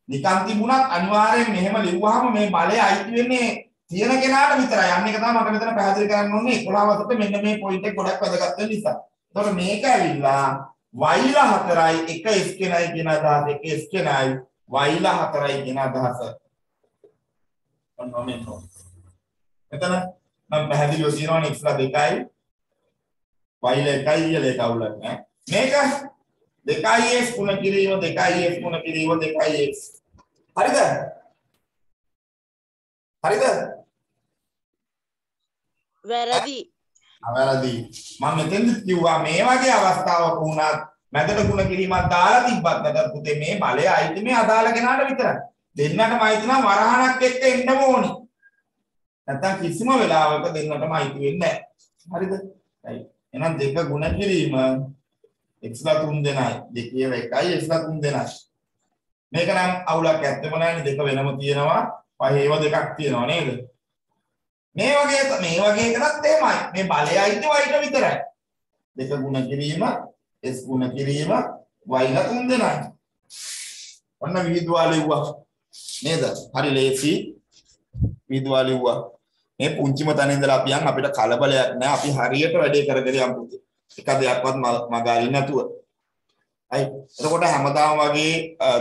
නිකන් තිබුණත් අනිවාර්යෙන් මෙහෙම ලිව්වහම මේ බලය අයිති වෙන්නේ තියෙන කෙනාට විතරයි. අන්න එක තමයි මට මෙතන පැහැදිලි කරන්න ඕනේ 11 වසරට මෙන්න මේ පොයින්ට් එක ගොඩක් වැදගත් වෙන නිසා. එතකොට මේක ඇවිල්ලා y ලා හතරයි එක s කෙනයි කියන අදහස එක s කෙනයි y ලා හතරයි කියන අදහස. ඔන්න ඔන්න මෙතන මම පැහැදිලිව කියනවානේ x ලා දෙකයි y ලා එකයි කියලා ඒක අවුලක් නෑ. මේක 2x ගුණ කිරීම 2x ගුණ කිරීම 2x. හරිද? හරිද? වැරදි අවැරදි. මම මෙතෙන්ද කිව්වා මේ වගේ අවස්ථාවක වුණත් මැදට ගුණ කිරීමක් දාලා තිබ්බත් නැත්නම් පුතේ මේ බලය අයිති මේ අදාළ කෙනාට විතරයි. දෙන්නටම අයිති නම් වරහණක් එක්ක එන්නම ඕනි. නැත්නම් කිසිම වෙලාවක දෙන්නටම අයිති වෙන්නේ නැහැ. හරිද? right. එහෙනම් දෙක ගුණ කිරීම x ලා 3 දෙනයි. දෙකේ එකයි x ලා 3 දෙනයි. මේක නම් අවුලක් ඇත්තම නැහැ දෙක වෙනම තියෙනවා. පහේව දෙකක් තියෙනවා නේද? මේ වගේ මේ වගේ එකනත් එහෙමයි. මේ බලය අයිති y ට විතරයි. දෙක ගුණ කිරීම s ගුණ කිරීම y ලා 3 දෙනයි. ඔන්න විහිදුවා ලිව්වා. නේද? හරි ලේසි. විහිදුවා ලිව්වා. මේ පුංචිම තැන ඉඳලා අපි යන් අපිට කලබලයක් නැහැ. අපි හරියට වැඩේ කරගෙන යමු පුතේ. එක දෙයක්වත් මගාරින් නැතුව. අයි එතකොට හැමදාම වගේ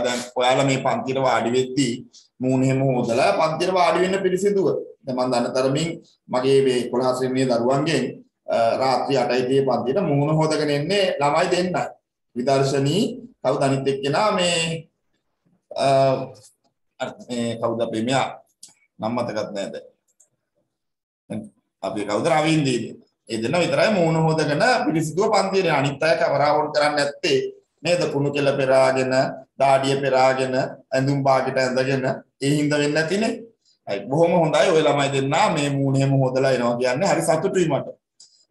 දැන් ඔයාලා මේ පන්තියට වාඩි වෙද්දී මූණ එහෙම හොදලා පන්තියට වාඩි වෙන්න පිළිසිදුව. දැන් මම දන්න තරමින් මගේ මේ 11 ශ්‍රේණියේ දරුවන්ගෙන් රාත්‍රී 8යි පන්තියට මූණ හොදගෙන එන්නේ ළමයි දෙන්නයි. විදර්ශනී කවුද අනිත් එක්කෙනා මේ මේ කවුද අපි මෙයා නම් මතකත් නැහැ දැන්. අපි කවුද රවින්දීද? ඒ දෙන්න විතරයි මූණ හොදගෙන පිළිසිදුව පන්තියේ අනිත් අය කවරාවුන් කරන්නේ නැත්තේ නේද කුණු කෙල පෙරාගෙන දාඩිය පෙරාගෙන ඇඳුම් බාගෙට ඇඳගෙන ඒ හින්දා වෙන්නේ නැතිනේ හරි. බොහොම හොඳයි ඔය ළමයි දෙන්නා. මේ මූණ හැම හොදලා එනවා කියන්නේ හරි සතුටුයි මට.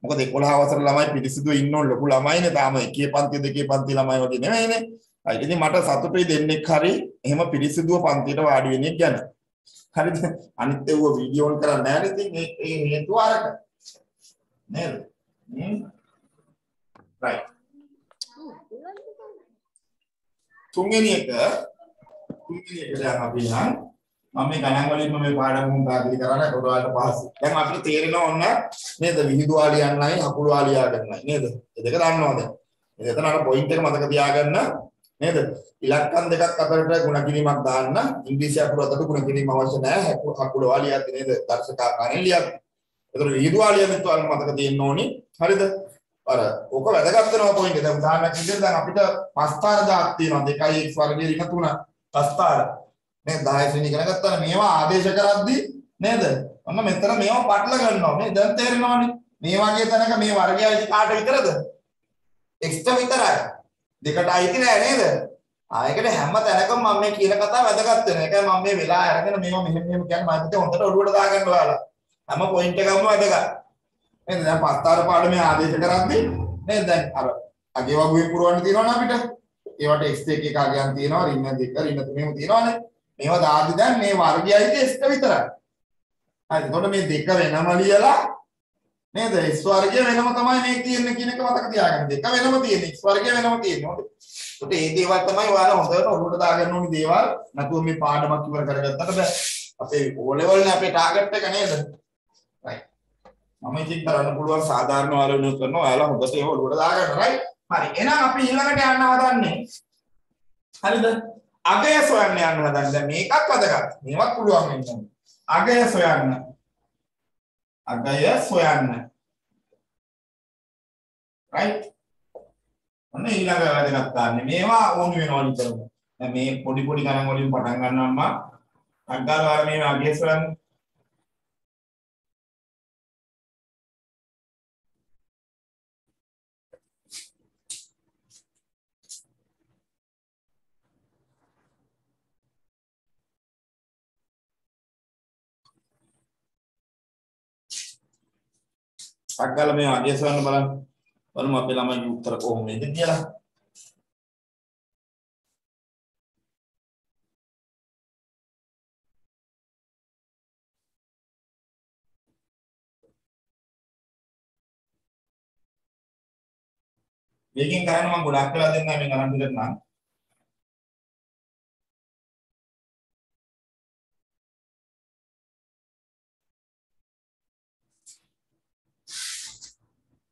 මොකද 11 වසර ළමයි පිරිසිදු ඉන්න ඕන ලොකු ළමයිනේ තාම. එකේ පන්ති දෙකේ පන්ති ළමයි වගේ නෙමෙයිනේ. හරි ඉතින් මට සතුටුයි දෙන්නෙක් හරි. එහෙම පිරිසිදුව පන්තියට වාඩි වෙන්නේ ගැන හරිද අනිත් ඒව වීඩියෝ ඔන් කරන්නේ නැහැ ඉතින් ඒ හේතුව අරක. නේද? right. තුන්වෙනි එක. තුන්වෙනි එක දැන් අපි නම් මම මේ ගණන් වලින්ම මේ පාඩම උන් පැහැදිලි කරන්න ඔයාලට පහසු. දැන් අපිට තේරෙනවා ඔන්න නේද විහිදු ආලියන්නයි අකුළු ආලියාගන්නයි නේද? ඒ දෙක දන්නවද? එතන අර පොයින්ට් එක මතක තියාගන්න නේද? ඉලක්කම් දෙකක් අතරට ಗುಣ කිරීමක් දාන්න ඉංග්‍රීසි අකුරු අතරට ಗುಣ කිරීම අවශ්‍ය නැහැ. අකුළු ආලියත් නේද? දර්ශකාකාරයෙන් ලියන්න. ඒතර විහිදු ආලියත් ඔයාලට මතක තියෙන්න ඕනි. හරිද? අර ඕක වැදගත් වෙනවා පොයින්ට් එක. දැන් උදාහරණයක් විදිහට දැන් අපිට පස්තාර දාක් තියෙනවා. 2x වර්ගයේ ඍණ 3 පස්තාර. මේ 10 ශ්‍රේණි ඉගෙන ගත්තා මේවා ආදේශ කරද්දී නේද? ඔන්න මෙතන මේවා පටල ගන්නවා. මේ දැන් තේරෙනවනේ. මේ වගේ තැනක මේ වර්ගය අයිති කාට විතරද? x ට විතරයි. දෙකට අයිති නෑ නේද? ආයකට හැම තැනකම මම මේ කියන කතාව වැදගත් වෙනවා. ඒකයි මම මේ වෙලා අරගෙන මේවා මෙහෙම මෙහෙම කියන්නේ මම හිතුවේ හොඳට ඔළුවට දාගන්න ඔයාලා. හැම පොයින්ට් එකක්ම වැදගත්. නේද? දැන් පස්තාර පාඩමේ ආදේශ කරද්දී නේද? දැන් අර අගේ වගුවේ පුරවන්න තියෙනවනේ අපිට. ඒවට x දෙක එක අගයන් තියෙනවා, ඍණ දෙක, ඍණ තුනෙම තියෙනවනේ. මේවා දාද්දි දැන් මේ වර්ගයයි x විතරයි. හරි. එතකොට මේ දෙක වෙනම ලියලා නේද? x වර්ගය වෙනම තමයි මේක තියෙන්නේ කියන එක මතක තියාගන්න. දෙක වෙනම තියෙන්නේ, x වර්ගය වෙනම තියෙන්නේ. හොඳයි. ඒකට මේ දේවල් තමයි ඔයාලා හොඳට ඔළුවට දාගන්න ඕනි දේවල්. නැතුව මේ පාඩමක් ඉවර කරගත්තට බෑ. අපේ O level නේ අපේ ටාගට් එක නේද? right. මම ඉතින් කරන්න පුළුවන් සාධාරණ ඔයාලා වෙනුවෙන් කරනවා. ඔයාලා හොඳට ඒක ඔළුවට දාගන්න right. හරි. එහෙනම් අපි ඊළඟට යන්න හදන්නේ. හරිද? අගය සොයන්න යන්න හදන්නේ. දැන් මේකත් වැදගත්. මේවත් පුළුවන් වෙන්න. අගය සොයන්න. අගය සොයන්න. right? ඔන්න ඊළඟ වැදගත් ගන්න. මේවා ඕනි වෙනවා නිතරම. දැන් මේ පොඩි පොඩි ගණන් වලින් පටන් ගන්නවම අංකාර වල මේ අගයස් වලන්නේ අක්කල මේ අගයස් වලන්න බලන්න. බලමු අපේ ළමයිගේ උත්තර කොහොමද කියලා. මේකෙන් ගන්න මම ගොඩක් වෙලා දෙන්නම් මේ ගණන් ටිකට නම්.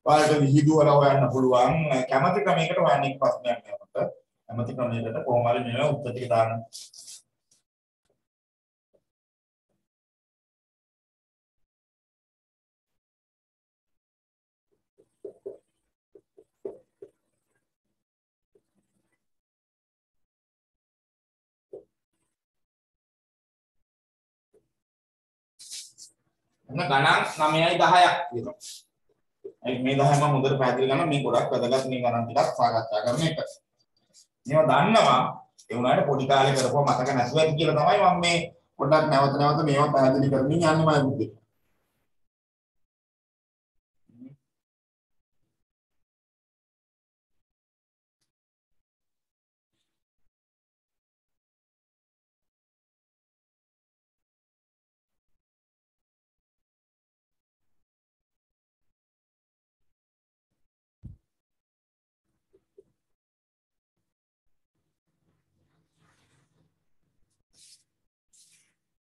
ඔයාලට විහිදුවල හොයන්න පුළුවන් කැමති ක්‍රමයකට හොයන්න එක් ප්‍රශ්නයක් නෑමත කැමති ක්‍රමයකට කොහොම හරි මේවා උත්තර ටික දාන්න එන්න ගණන් 9යි 10ක් තියෙනවා. ඒ මේ 10 මම හොඳට පැහැදිලි කරනවා මේ ගොඩක් වැදගත් මේ ගණන් ටිකක් සාකච්ඡා කරන එක. මේවා දන්නවා ඒ වුණාට පොඩි කාලේ කරපුවා මතක නැතුව ඇති කියලා තමයි මම මේ පොඩ්ඩක් නැවත නැවත මේවා පැහැදිලි කරමින් යන්නේ මම බුද්ධි.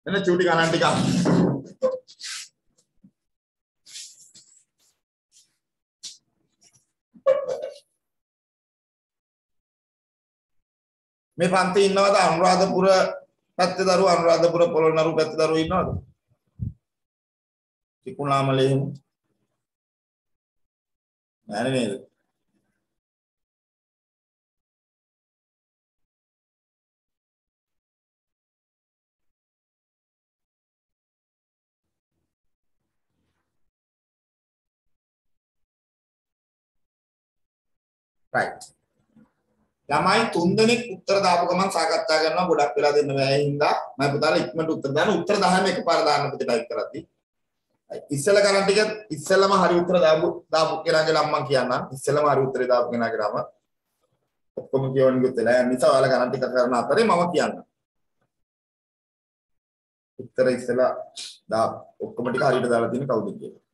එන්න චූටි ගණන් ටිකක්. මේ පන්ති ඉන්නවද අනුරාධපුර පැත්තේ දරුවෝ අනුරාධපුර පොළොන්නරු පැත්තේ දරුවෝ ඉන්නවද? තිකුණාමලේ එහෙම. නෑ නේද? Right. ළමයි තුන් දෙනෙක් උත්තර දාපු ගමන් සාකච්ඡා කරනවා ගොඩක් වෙලා දෙන්න බෑ හින්දා. මම පුතාලා ඉක්මනට උත්තර දාන්න උත්තර 10ම එකපාර දාන්න පුතේ ටයිප් කරද්දි. ඉස්සෙල්ලා ගණන් ටික ඉස්සෙල්ලාම හරි උත්තර දාපු දාපු කෙනාගේ නම් මම කියන්නම්. ඉස්සෙල්ලාම හරි උත්තරේ දාපු කෙනාගේ නම. ඔක්කොම කියවන්න ගියොත් එලා යන නිසා ඔයාලා ගණන් ටික කරන අතරේ මම කියන්නම්. උත්තර ඉස්සෙල්ලා දා ඔක්කොම ටික හරියට දාලා තියෙන කවුද කියලා.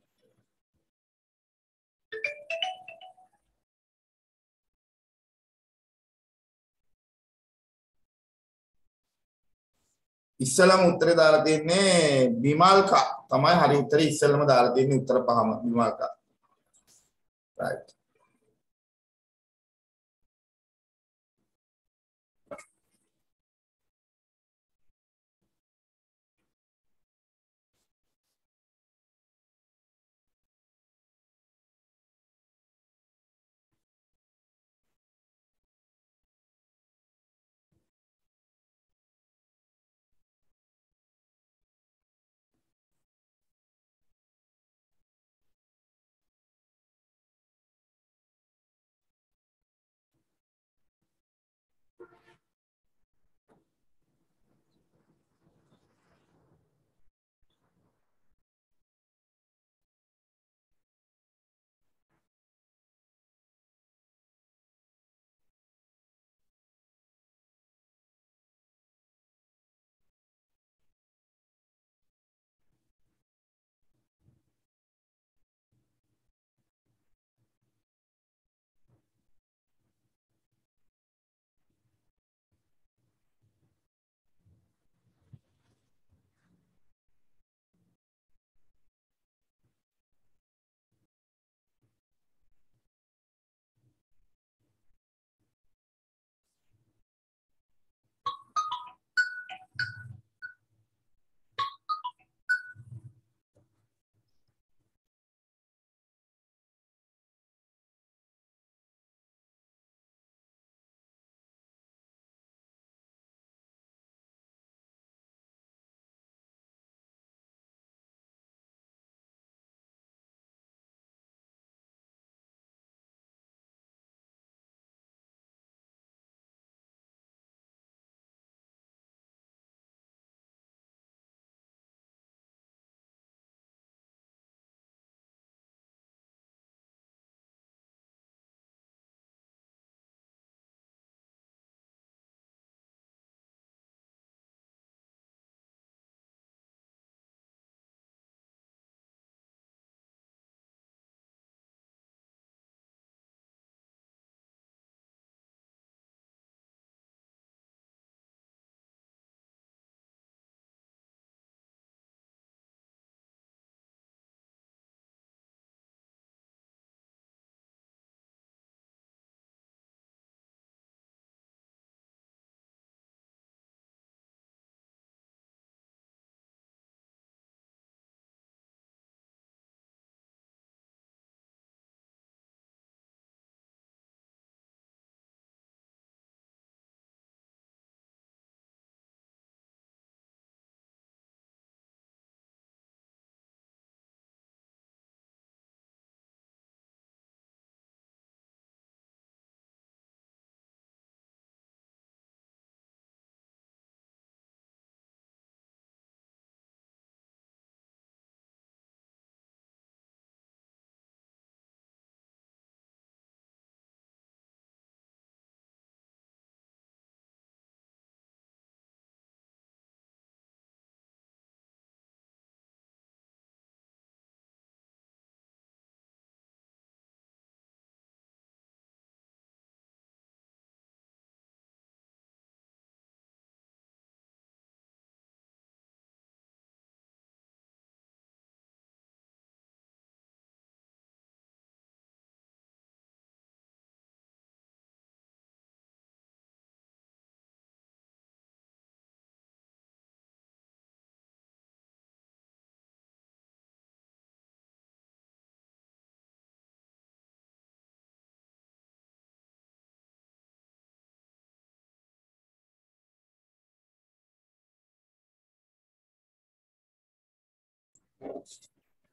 ඉස්සලම උත්තරේ දාලා තියෙන්නේ බිමල්කා තමයි හරි උත්තරේ ඉස්සලම දාලා තියෙන්නේ උත්තර පහම බිමල්කා right.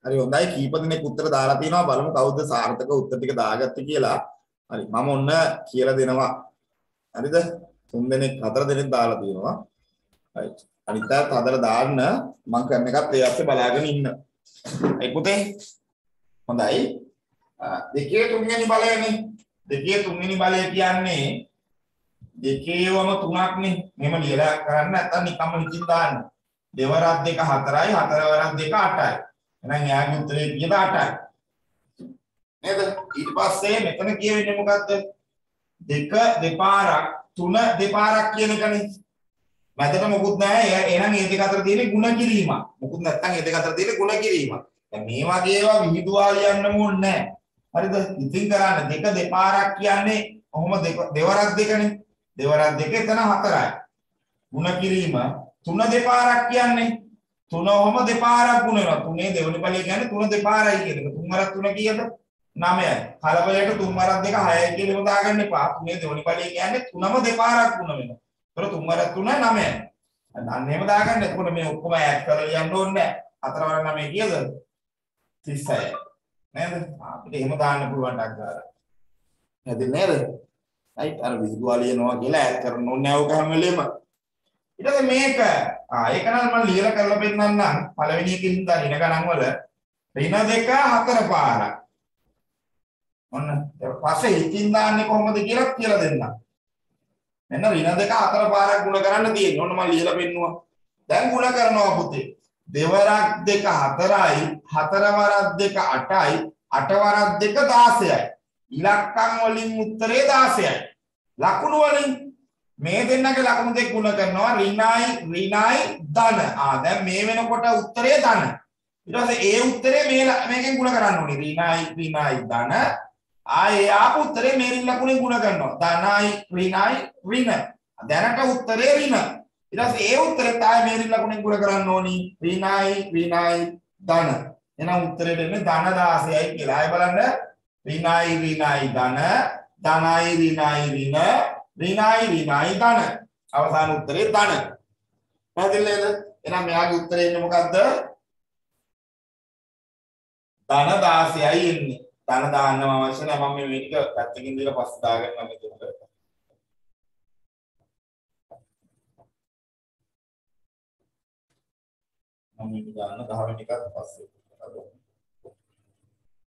හරි හොඳයි කීප දෙනෙක් උත්තර දාලා තිනවා බලමු කවුද සාර්ථක උත්තර ටික දාගත්තේ කියලා. හරි මම ඔන්න කියලා දෙනවා. හරිද? තුන් දෙනෙක් හතර දෙනෙක් දාලා තියෙනවා. right. අනිත් අයත් හදලා දාන්න මම කරන එකත් ඒ අස්සේ බලාගෙන ඉන්න. ඒ පුතේ. හොඳයි. දෙකේ තුන්වෙනි බලයනේ. දෙකේ තුන්වෙනි බලය කියන්නේ දෙකේවම තුනක්නේ. මෙහෙම ලියලා කරන්න නැත්නම් නිකම්ම නිකින් දාන්න. දෙවරක් දෙක හතරයි හතරවරක් දෙක අටයි. එහෙනම් යාගේ උත්තරේ කීයද 8යි. නේද? ඊට පස්සේ මෙතන කියවෙන්නේ මොකද්ද? දෙක දෙපාරක් තුන දෙපාරක් කියන එකනේ. මැදට මොකුත් නැහැ. එහෙනම් මේ දෙක අතර තියෙන ಗುಣ කිරීමක්. මොකුත් නැත්නම් මේ දෙක අතර තියෙන ಗುಣ කිරීමක්. දැන් මේ වගේ ඒවා විහිදුවා ලියන්නම ඕනේ නැහැ. හරිද? ඉතින් කරන්න දෙක දෙපාරක් කියන්නේ කොහොම දෙවරක් දෙකනේ. දෙවරක් දෙක එතන හතරයි. ಗುಣ කිරීම තුන දෙපාරක් කියන්නේ තුනවම දෙපාරක් ගුණ වෙනවා. තුනේ දෙවෙනි ඵලය කියන්නේ තුන දෙපාරයි කියන එක. තුන් වරක් තුන කීයද? 9යි. කලබලයට තුන් වරක් දෙක 6යි කියලා දාගන්න එපා. තුනේ දෙවෙනි ඵලය කියන්නේ තුනම දෙපාරක් ගුණ වෙනවා. ඒතර තුන් වරක් 3 9යි. අන්න එහෙම දාගන්න. එතකොට මේ ඔක්කොම ඈඩ් කරලා යන්න ඕනේ නැහැ. හතර වර 9 කීයද? 36යි. නේද? අපිට එහෙම දාන්න පුළුවන් ඩක් ගාලා. හැදෙන්නේ නේද? right අර විදුවාලියනවා කියලා ඈඩ් කරන්න ඕනේ නැහැ ඔක හැම වෙලෙම. ඊට මේක ආ ඒක නම් මම ලියලා කරලා පෙන්නන්නම්. පළවෙනි එකකින් දා ඍණ ගණන් වල. ඍණ දෙක හතර පාරක් ඔන්න පස්සේ ඉතින් දාන්නේ කොහොමද කියලා කියලා දෙන්නම්. මෙන්න ඍණ දෙක හතර පාරක් ගුණ කරන්න තියෙනවා. ඔන්න මම ලියලා පෙන්නුවා. දැන් ගුණ කරනවා පුතේ. දෙවරක් දෙක හතරයි හතරවරක් දෙක අටයි අටවරක් දෙක 16යි ඉලක්කම් වලින් උත්තරේ 16යි ලකුණු වලින් මේ දෙන්නගේ ලකුණු දෙක ගුණ කරනවා ඍණයි ඍණයි ධන. ආ දැන් මේ වෙනකොට උත්තරේ ධන. ඊට පස්සේ ඒ උත්තරේ මේ මේකෙන් ගුණ කරන්න ඕනේ. ඍණයි ඍණයි ධන. ආයේ ආපු උත්තරේ මේ ඍණ ලකුණෙන් ගුණ කරනවා. ධනයි ඍණයි ඍණ. දැනට උත්තරේ ඍණ. ඊට පස්සේ ඒ උත්තරේ තායි මේ ඍණ ලකුණෙන් ගුණ කරන්න ඕනි. ඍණයි ඍණයි ධන. එහෙනම් උත්තරේ දෙන්නේ ධන 16යි කියලා. ආයෙ බලන්න. ඍණයි ඍණයි ධන. ධනයි ඍණයි ඍණ ඍණයි ඍණයි ධන. අවසාන උත්තරේ ධන. පැහැදිලි නේද? එහෙනම් මෙයාගේ උත්තරේ එන්නේ මොකද්ද? ධන 16යි එන්නේ. ධන දාන්නම අවශ්‍ය නැහැ. මම මේ ටික පැත්තකින් දීලා පස්සේ දාගන්නම් මෙතනට. මම මේක දාන්න 10 වෙනි එකත් පස්සේ.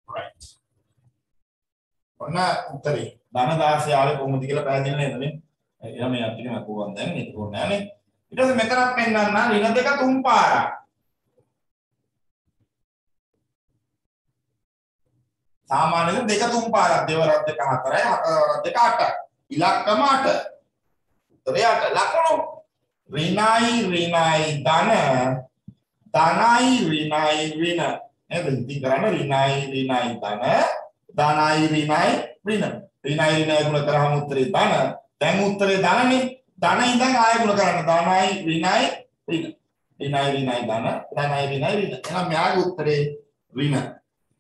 right. ඔන්න උත්තරේ. ධන 16 ආවේ කොහොමද කියලා පැහැදිලි නේද මේ? එහෙනම් මේ අපිට මකුවන් දැන් ඒක ඕනේ නෑනේ. ඊට පස්සේ මෙතනත් පෙන්නන්න ඍණ දෙක තුන් පාරක්. සාමාන්‍යයෙන් දෙක තුන් පාරක් දෙවරක් දෙක හතරයි හතරවරක් දෙක අටයි. ඉලක්කම 8. උත්තරේ 8 ලකුණු ඍණයි ඍණයි ධන ධනයි ඍණයි ඍණ නේද ඉතින් කරන්නේ ඍණයි ඍණයි ධන ධනයි ඍණයි ඍණ ඍණයි ඍණයි ගුණ කරාම උත්තරේ ධන දැන් උත්තරේ ධනනේ ධන ඉඳන් ආය ගුණ කරන්න. ධනයි ඍණයි ඍණ ඍණයි ඍණයි ධන ධනයි ඍණයි ඍණ එහෙනම් මෙයාගේ උත්තරේ ඍණ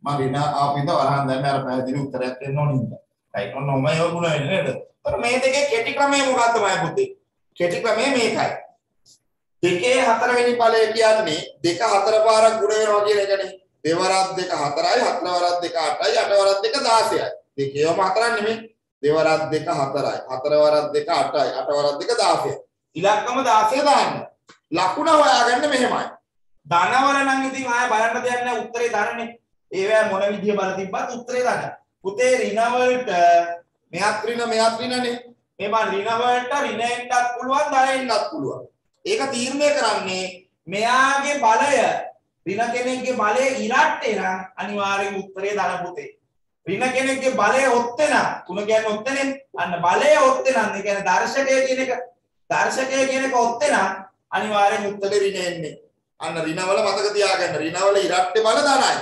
මම ඍණ ආපින්ද වරහන් දැම්ම අර පැහැදිලි උත්තරයක් දෙන්න ඕනින්ද right ඔන්න ඔමයි ඔය ගුණ වෙන්නේ නේද? එතකොට මේ දෙකේ කෙටි ක්‍රමය මොකක්ද මම පුතේ කෙටි ක්‍රමය මේකයි. දෙකේ හතරවෙනි ඵලය කියන්නේ දෙක හතර පාරක් ගුණ වෙනවා කියන එකනේ. දෙවරක් දෙක හතරයි හතරවරක් දෙක අටයි අටවරක් දෙක 16යි දෙකේම හතරක් නෙමෙයි. දෙවරක් දෙක හතරයි. හතරවරක් දෙක අටයි. අටවරක් දෙක 16යි ඉලක්කම 16 දාන්න. ලකුණ හොයාගන්න මෙහෙමයි. ධනවල නම් ඉතින් ආය බලන්න දෙයක් නැහැ. උත්තරේ ධනනේ ඒවැ මොන විදිය බල තිබ්බත් උත්තරේ ධන පුතේ ඍණ වලට මෙහත් ඍණ මෙහත් ඍණනේ මේ බා ඍණ වලට ඍණ එන්නත් පුළුවන් එන්නත් පුළුවන්. ඒක තීරණය කරන්නේ මෙයාගේ බලය ඍණ කෙනෙක්ගේ බලය ඉරට්ට එන අනිවාර්යෙන් උත්තරේ ධන පුතේ ඍණ කෙනෙක්ගේ බලය ඔත්තේ නම් තුන කියන්නේ ඔත්තේනේ අන්න බලය ඔත්තේ නම් ඒ කියන්නේ දර්ශකය කියන එක දර්ශකය කියන එක ඔත්තේ නම් අනිවාර්යෙන් උත්තරේ ඍණ එන්නේ. අන්න ඍණවල මතක තියාගන්න. ඍණවල ඉරට්ටේ බල ධනයි.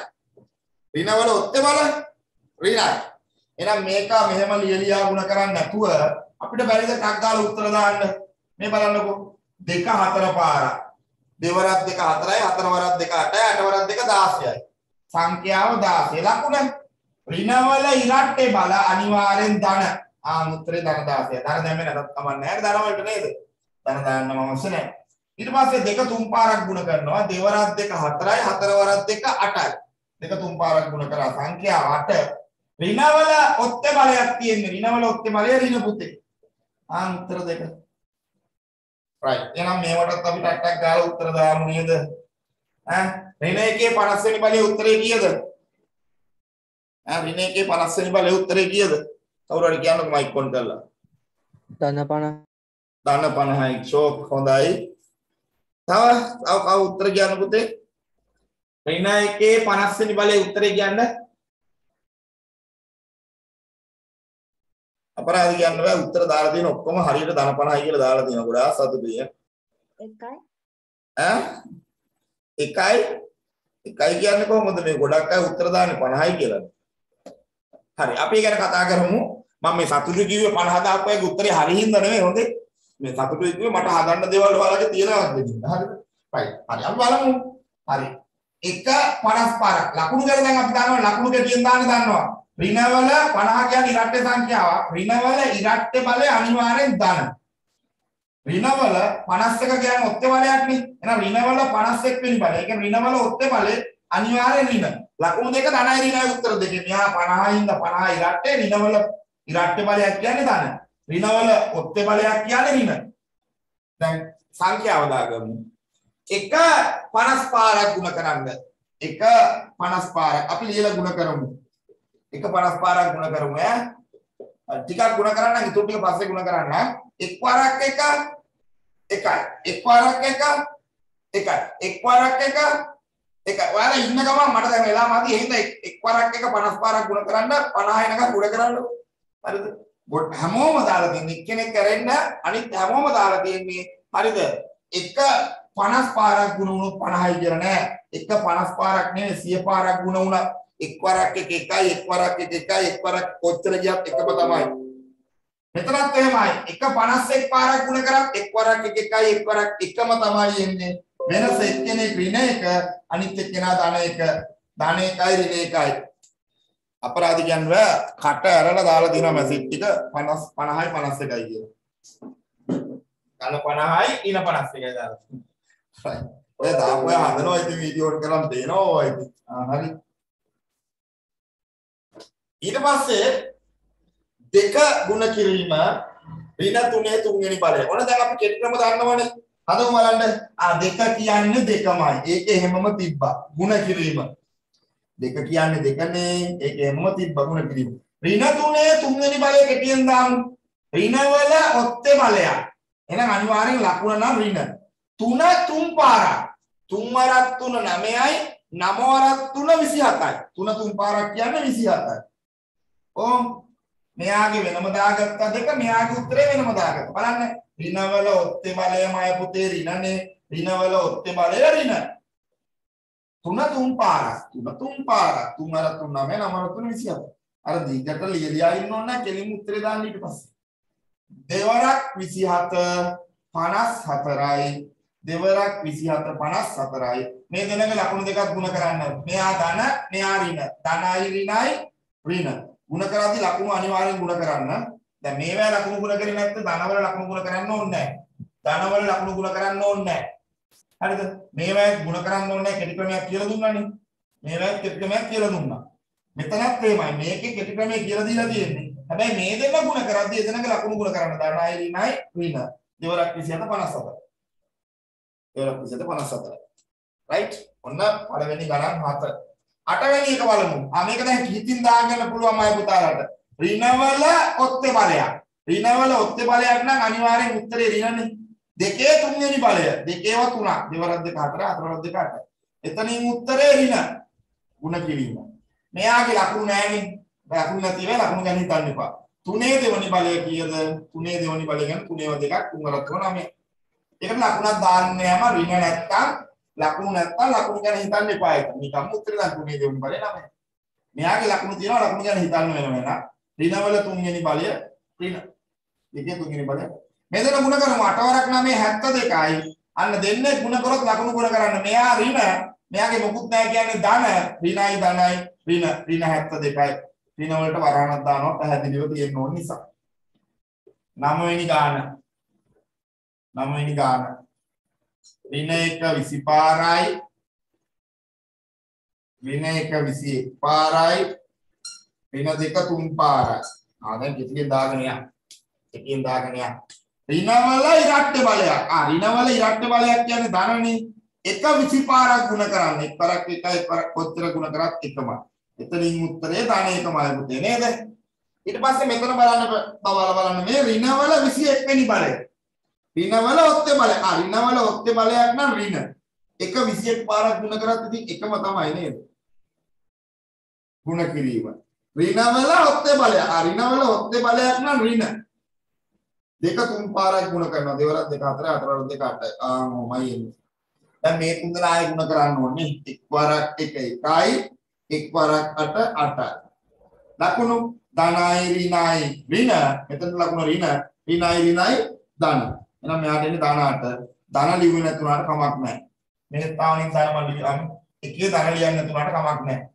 ඍණවල ඔත්තේ බල ඍණයි. එහෙනම් මේක මෙහෙම ලියලියා ගුණ කරන්නේ නැතුව අපිට බැරිද ටක් ගාලා උත්තර දාන්න. මේ බලන්නකෝ. දෙක හතර පාරක් දෙවරක් දෙක හතරයි හතර වරක් දෙක අටයි අට වරක් දෙක 16යි සංඛ්‍යාව 16 ලකුණ ඍණවල ඉරට්ටේ බල අනිවාර්යෙන් ධන. ආ උත්තරේ ධන 16 ධන දැම්මේ නැතත් කමන්නේ නැහැ. ධන වලට නේද? ධන දාන්නම අවශ්‍ය නැහැ. ඊට පස්සේ දෙක තුන් පාරක් ගුණ කරනවා. දෙවරක් දෙක හතරයි. හතරවරක් දෙක අටයි. දෙක තුන් පාරක් ගුණ කරා. සංඛ්‍යාව 8 ඍණවල ඔත්තේ බලයක් තියෙන්නේ. ඍණවල ඔත්තේ බලය ඍණ පුතේ. ආ උත්තර දෙක. Right. එහෙනම් මේවටත් අපි ටක් ටක් ගාලා උත්තර දාමු නේද? ඈ? ඍණ එකේ 50 වෙනි බලයේ උත්තරේ කීයද? එකේ 50 වෙනි බලයේ උත්තරේ කීයද? කවුරු හරි කියන්නකෝ මයික් ඔන් කරලා. ධන පණ ධන 50යි ෂෝක් හොඳයි. තව තව කව උත්තර කියන්න පුතේ? එකේ 50 වෙනි බලයේ උත්තරේ කියන්න. අපරාධ කියන්න බෑ. උත්තර දාලා තියෙන ඔක්කොම හරියට ධන 50යි කියලා දාලා තියෙනවා. ගොඩාක් සතුටුයි එකයි. ඈ? එකයි? එකයි කියන්නේ කොහොමද මේ ගොඩක් අය උත්තර දාන්නේ? 50යි කියලා හරි. අපි ඒ ගැන කතා කරමු. මම මේ සතුටු කිව්වේ 50 දාපුවාගේ උත්තරේ හරි හින්දා නෙමෙයි හොඳේ. මේ සතුටු කිව්වේ මට හදන්න දේවල් ඔයාලගේ තියෙනවා දෙන්න. හරිද? right හරි. අපි බලමු. හරි. එක 50 පාරක් ලකුණු ගැන දැන් අපි දන්නවා ලකුණු ගැටියෙන් දාන්න දන්නවා. ඍණවල 50 කියන්නේ ඉරට්ටේ සංඛ්‍යාවක්. ඍණවල ඉරට්ටේ බලය අනිවාර්යෙන් ධන. ඍණවල 51 කියන්නේ ඔත්තේ බලයක්නේ එහෙනම් ඍණවල 51 වෙනි බලය. ඒ කියන්නේ ඍණවල ඔත්තේ බලය අනිවාර්යෙන් ඍණ ලකුණු දෙක ධනයි ඍණයි උත්තර දෙකේ. මෙහා 50 ඉඳ 50 ඉරට්ටේ ඍණවල ඉරට්ටේ බලයක් කියන්නේ ධන. ඍණවල ඔත්තේ බලයක් කියන්නේ ඍණ දැන් සංඛ්‍යාව දාගමු. එක 50 පාරක් ගුණ කරන්න. එක 50 පාරක් අපි ලියලා ගුණ කරමු. එක 50 පාරක් ගුණ කරමු ඈ. ටිකක් ගුණ කරන්න ඊට ටික පස්සේ ගුණ කරන්න. එක් පාරක් එක එකයි. එක් පාරක් එක එකයි. එක් පාරක් එක එකයි ඔයාලා ඉන්න ගමන් මට දැන් වෙලා මදි. එහෙනම් එක් පාරක් එක 50 පාරක් ගුණ කරන්න 50 එනකම් ගුණ කරන්න. හරිද? ගොඩ හැමෝම දාලා තියෙන්නේ. එක්කෙනෙක් කරෙන්න අනිත් හැමෝම දාලා තියෙන්නේ හරිද? එක 50 පාරක් ගුණ වුණොත් 50යි කියලා නෑ. එක 50 පාරක් නෙවෙයි 100 පාරක් ගුණ වුණා. එක් වරක් එක එකයි එක් වරක් එක එකයි එක් වරක් කොච්චර ගියත් එකම තමයි. මෙතනත් එහෙමයි. එක 51 පාරක් ගුණ කරත් එක් වරක් එක එකයි එක් වරක් එකම තමයි එන්නේ. වෙනස එක්කෙනෙක් ඍණ එක අනිත් එක්කෙනා ධන එක ධන එකයි ඍණ එකයි අපරාධ කියන්නේ කට ඇරලා දාලා තියෙනවා මැසේජ් ටික 50 50යි 51යි කියලා. ධන 50යි ඍණ 51යි දාලා. ඔය දාපුවා හදනවා ඉතින් වීඩියෝ කරන් දෙනවා ඔය ඉතින්. හරි. ඊට පස්සේ දෙක ಗುಣ කිරීම ඍණ තුනේ තුන්වෙනි බලය. ඔන්න දැන් අපි කෙටි ක්‍රම දන්නවනේ. හදමු බලන්න. ආ දෙක කියන්නේ දෙකමයි. ඒක එහෙමම තිබ්බා. ಗುಣ කිරීම. දෙක කියන්නේ දෙකනේ. ඒක එහෙමම තිබ්බා ಗುಣ කිරීම. ඍණ තුනේ තුන්වෙනි බලය කෙටියෙන් දාමු. ඍණ වල ඔත්තේ බලයක්. එහෙනම් අනිවාර්යෙන් ලකුණ නම් ඍණ. තුන තුන් පාරක්. තුන් වරක් තුන 9යි, නම වරක් තුන 27යි. තුන තුන් පාරක් කියන්නේ 27යි. ඕ මෙයාගේ වෙනම දාගත්ත දෙක මෙයාගේ උත්තරේ වෙනම දාගත්ත. බලන්න ඍණවල ඔත්තේ බලයමයි පුතේ ඍණනේ. ඍණවල ඔත්තේ බලය ඍණ. තුන තුන් පාරක්. තුන තුන් පාරක්. තුන් අර තුන නම නම තුන 27. අර දිගට ලියලියා ඉන්න ඕන කෙලින් උත්තරේ දාන්න ඊට පස්සේ. දෙවරක් 27 54යි. දෙවරක් 27 54යි. මේ දෙනක ලකුණු දෙකක් ගුණ කරන්න. මෙයා ධන, මෙයා ඍණ. ධනයි ඍණයි ඍණ. ಗುಣ කරද්දී ලකුණු අනිවාර්යෙන් ಗುಣ කරන්න. දැන් මේවා ලකුණු ಗುಣ කරේ නැත්නම් ධනවල ලකුණු ಗುಣ කරන්න ඕනේ නැහැ. ධනවල ලකුණු ಗುಣ කරන්න ඕනේ නැහැ. හරිද? මේවා ಗುಣ කරන්න ඕනේ නැහැ කෙටි ක්‍රමයක් කියලා දුන්නානේ. මේවා කෙටි ක්‍රමයක් කියලා දුන්නා. මෙතනත් එහෙමයි. මේකේ කෙටි ක්‍රමය කියලා දීලා තියෙන්නේ. හැබැයි මේ දෙන්න ಗುಣ කරද්දී එතනක ලකුණු ಗುಣ කරන්න. ධනයි ඍණයි ඍණ. දෙවරක් 27 54. දෙවරක් 27 54. right? ඔන්න පළවෙනි ගණන් 7. අටවෙනි එක බලමු. ආ මේක දැන් හිතින් දාගන්න පුළුවන් අය පුතාලට. ඍණවල ඔත්තේ බලයක්. ඍණවල ඔත්තේ බලයක් නම් අනිවාර්යෙන් උත්තරේ ඍණනේ. දෙකේ තුන්වෙනි බලය. දෙකේව තුනක්. දෙවරක් දෙක හතර හතරක් දෙක අට. එතනින් උත්තරේ ඍණ. ಗುಣ කිරීම. මෙයාගේ ලකුණු නෑනේ. ලකුණු නැති වෙයි ලකුණු ගැන හිතන්න එපා. තුනේ දෙවනි බලය කීයද? තුනේ දෙවනි බලය ගැන තුනේව දෙකක් තුන් වරක් තුන නමයි. ඒකට ලකුණක් දාන්න යම ඍණ නැත්තම් ලකුණු නැත්තම් ලකුණු ගැන හිතන්න එපා ඒක. නිකම්ම උත්තර දාන්න තුනේ දෙවෙනි බලය නම. මෙයාගේ ලකුණු තියෙනවා ලකුණු ගැන හිතන්න වෙන වෙන. ඍණවල තුන්වෙනි බලය ඍණ. දෙකේ තුන්වෙනි බලය. මෙතන ಗುಣ කරමු 8 වරක් 9 72යි. අන්න දෙන්නේ ಗುಣ කරොත් ලකුණු ಗುಣ කරන්න. මෙයා ඍණ මෙයාගේ මොකුත් නැහැ කියන්නේ ධන ඍණයි ධනයි ඍණ ඍණ 72යි. ඍණ වලට වරහණක් දානවා පැහැදිලිව තියෙන්න ඕන නිසා. 9 වෙනි ගාන 9 වෙනි ගාන ඍණ 1 20 පාරයි ඍණ 1 21 පාරයි ඍණ 2 3 පාරයි ආ දැන් කිසියෙන් දාගෙන යන්න එකකින් දාගෙන යන්න ඍණවල ඉරට්ට බලයක්. ආ ඍණවල ඉරට්ට බලයක් කියන්නේ ධනනේ. එක 20 පාරක් ගුණ කරන්න. එක් පාරක් එකයි එක් පාරක් කොච්චර ගුණ කරත් එකමයි. එතනින් උත්තරේ ධන එකමයි පුතේ නේද? ඊට පස්සේ මෙතන බලන්න බවල බලන්න. මේ ඍණවල 21 වෙනි බලය. ඍණවල ඔත්තේ බලය ආ ඍණවල ඔත්තේ බලයක් නම් ඍණ. එක 21 පාරක් ගුණ කරත් ඉතින් එකම තමයි නේද? ගුණ කිරීම. ඍණවල ඔත්තේ බලය ආ ඍණවල ඔත්තේ බලයක් නම් ඍණ. දෙක තුන් පාරක් ගුණ කරනවා. දෙවරක් දෙක හතර හතරවරක් දෙක අටයි. ආ මොමයි එන්නේ. දැන් මේ තුන් දෙනා ආයෙ ගුණ කරන්න ඕනේ. එක් වරක් එක එකයි. එක් වරක් අට අටයි. ලකුණු ධනයි ඍණයි ඍණ. මෙතන ලකුණු ඍණ. ඍණයි ඍණයි ධන. එහෙනම් මෙයාට එන්නේ ධන අට. ධන ලියුවේ නැතුණාට කමක් නැහැ. මෙන්න තාවනින් සාර මම ලියන්න එකේ ධන ලියන්න නැතුණාට කමක් නැහැ.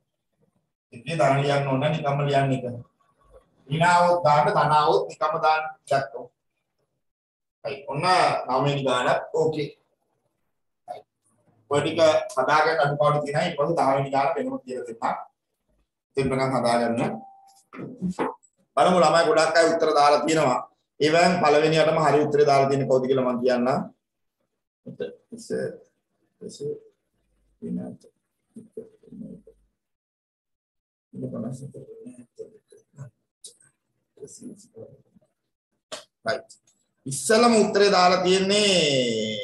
එකේ ධන ලියන්න ඕන නිකම්ම ලියන්න එක. ඍණාවොත් දාන්න ධනාවොත් නිකම්ම දාන්න. දැක්කෝ හරි. ඔන්න නවවෙනි ගාන ඕකේ. හරි. ඔය ටික හදාගන්න අඩුපාඩු තියෙනවා. ඊට පස්සේ 10 වෙනි ගාන වෙනම කියලා දෙන්නම් දෙන්නකම් හදාගන්න. බලමු ළමයි ගොඩක් අය උත්තර දාලා තියෙනවා. ඒවෙන් පළවෙනියටම හරි උත්තරේ දාලා තියෙන්නේ කවුද කියලා මම කියන්නම් ඉත ඉස ඉස විනාත right. ඉස්සලම උත්තරේ දාලා තියෙන්නේ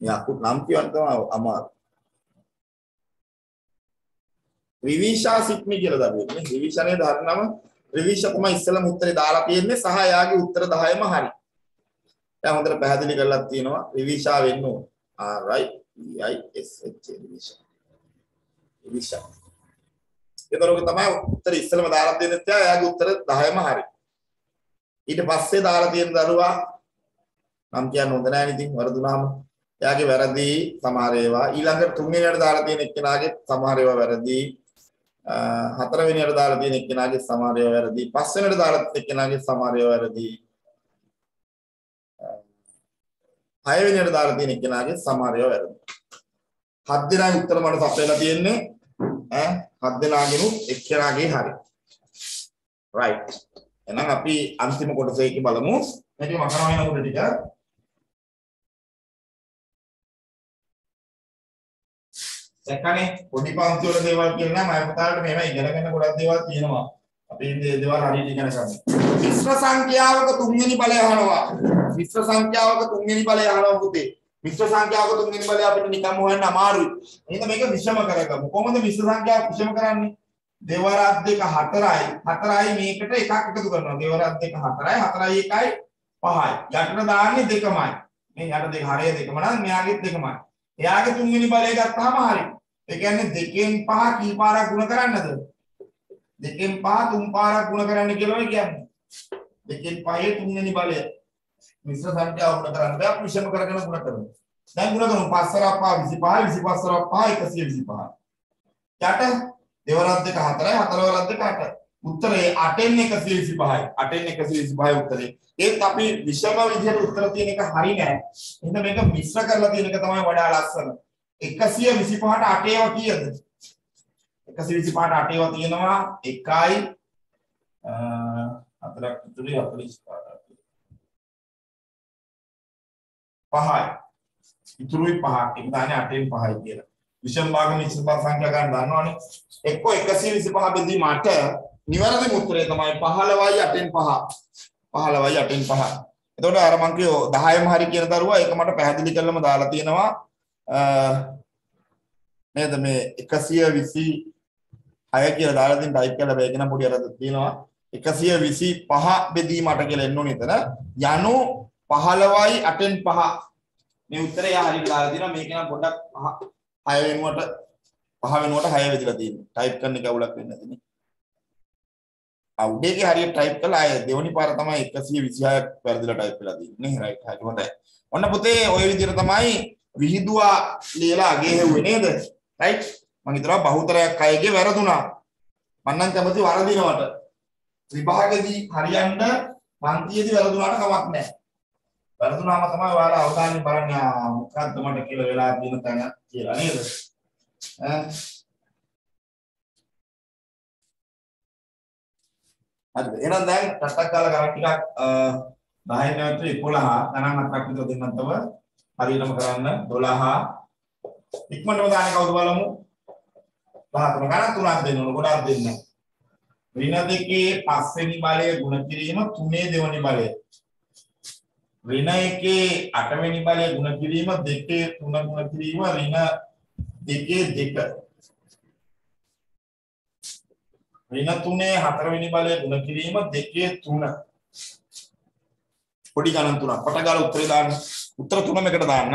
යාකු නම් කියන්න තමයි අමාරු. රිවිෂා සික්මි කියලා දරුවෙක් නේ. රිවිෂනේ ධර්මනම රිවිෂ තමයි ඉස්සලම උත්තරේ දාලා තියෙන්නේ. සහ එයාගේ උත්තර 10ම හරි. දැන් හොඳට පැහැදිලි කරලා තියෙනවා රිවිෂා වෙන්න ඕන. ආ right I S H revision. Revision. ඒතරෝක තමයි උත්තර ඉස්සලම දාලා තියෙන්නේ තියා එයාගේ උත්තර 10ම හරි. ඊට පස්සේ දාලා තියෙන දරුවා නම් කියන්න හොඳ නැහැ ඉතින් වරදුනාම. එයාගේ වැරදි සමහර ඒවා. ඊළඟට තුන්වෙනියට දාලා තියෙන එක්කෙනාගේ සමහර ඒවා වැරදි. හතරවෙනියට දාලා තියෙන එක්කෙනාගේ සමහර ඒවා වැරදි පස්වෙනියට දාලා තියෙන එක්කෙනාගේ සමහර ඒවා වැරදි හයවෙනියට දාලා තියෙන එක්කෙනාගේ සමහර ඒවා වැරදි. හත් දෙනාගේ උත්තර මට සපයලා තියෙන්නේ ඈ හත් දෙනාගෙනුත් එක්කෙනාගේ හරි. Right. එහෙනම් අපි අන්තිම කොටසේ බලමු. මේක මකරන වෙනකොට ටික දැක්කනේ පොඩි පන්ති වල දේවල් කියලා නම් මම පුතාලට මේවා ඉගෙන ගන්න ගොඩක් දේවල් තියෙනවා. අපි මේ දේවල් හරියට ඉගෙන ගන්න. මිශ්‍ර සංඛ්‍යාවක තුන්වෙනි බලය අහනවා. මිශ්‍ර සංඛ්‍යාවක තුන්වෙනි බලය අහනවා පුතේ. මිශ්‍ර සංඛ්‍යාවක තුන්වෙනි බලය අපිට නිකම්ම හොයන්න අමාරුයි. එහෙනම් මේක විෂම කරගමු. කොහොමද මිශ්‍ර සංඛ්‍යාව විෂම කරන්නේ? දෙවරක් දෙක හතරයි. හතරයි මේකට එකක් එකතු කරනවා. දෙවරක් දෙක හතරයි. හතරයි එකයි පහයි. යටට දාන්නේ දෙකමයි. මේ යට දෙක හරය දෙකම නම් මෙයාගෙත් දෙකමයි. එයාගේ තුන්වෙනි බලය ගත්තාම හරි. ඒ කියන්නේ දෙකෙන් පහ කී පාරක් ගුණ කරන්නද? දෙකෙන් පහ තුන් පාරක් ගුණ කරන්න කියලා කියන්නේ. දෙකෙන් පහේ තුන්වෙනි බලය. මිශ්‍ර සංඛ්‍යාව ගුණ කරන්න බෑ විෂම කරගෙන ගුණ කරමු. දැන් ගුණ කරමු 5 සරක් පහ 25 25 සරක් පහ 125. යට දෙවරක් දෙක හතරයි හතරවරක් දෙක අටයි. උත්තරේ 8න් 125යි. 8න් 125යි උත්තරේ. ඒත් අපි විෂම විදිහට උත්තර තියෙන එක හරි නෑ. එහෙනම් මේක මිශ්‍ර කරලා තියෙන එක තමයි වඩා ලස්සන. 125ට 8 ඒවා කීයද? 125ට 8 ඒවා තියෙනවා 1යි හතරක් ඉතුරුයි 45ට. පහයි. ඉතුරුයි පහක්. ඒක දාන්නේ 8න් 5යි කියලා. විෂම භාග මිශ්‍ර භාග සංඛ්‍යා ගන්න දන්නවනේ. එක්ක 125 බෙදීම 8 නිවැරදිම උත්තරේ තමයි 15යි 8න් 5. 15යි 8න් 5. එතකොට අර මං කියෝ 10ම හරි කියන දරුවා ඒක මට පැහැදිලි කරලම දාලා තියෙනවා නේද? මේ 126 කියලා දාලා තියෙන ටයිප් කරලා බෑ කියන පොඩි අරද තියෙනවා. 125 බෙදීමට කියලා එන්න ඕනේ එතන. යනු 15යි 8න් 5 මේ උත්තරය හරියට දාලා තියෙනවා මේක නම් පොඩ්ඩක් 6 වෙනුවට 5 වෙනුවට 6 වෙදිලා තියෙනවා. ටයිප් කරන එක අවුලක් වෙන්නේ නැතිනේ අවුඩේගේ හරියට ටයිප් කළා අය දෙවනි පාර තමයි 126ක් වැරදිලා ටයිප් වෙලා තියෙන්නේ. රයිට් හරි හොඳයි. ඔන්න පුතේ ওই විදිහට තමයි විහිදුවා ලියලා අගේ හෙව්වේ නේද? රයිට් මම හිතනවා බහුතරයක් අයගේ වැරදුනා. මම නම් කැමති වරදිනවට විභාගෙදී හරියන්න පන්තියේදී වැරදුනාට කමක් නැහැ. වැරදුනාම තමයි ඔයාලා අවධානය බලන්නේ ආ, මොකක්ද මට කියලා වෙලා තියෙන තැන කියලා නේද? ඈ. හරිද? එහෙනම් දැන් ටට්ටක් ගාලා ගණන් ටිකක් අ, 10 නැවතු 11 ගණන් හතරක් විතර දෙන්නත් තව හරියටම කරන්න. 12 ඉක්මනටම දාන්නේ කවුද බලමු? 13 ගණන් තුනක් දෙන්න ඕන. ගොඩක් දෙන්න. ඍණ දෙකේ පස්වෙනි බලය ගුණ කිරීම තුනේ දෙවෙනි බලය. ඍණ එකේ අටවෙනි බලය ගුණ කිරීම දෙකේ තුන ගුණ කිරීම ඍණ දෙකේ දෙක. ඍණ තුනේ හතරවෙනි බලය ගුණ කිරීම දෙකේ තුන. පොඩි ගණන් තුනක්. කොට ගාලා උත්තරේ දාන්න. උත්තර තුනම එකට දාන්න.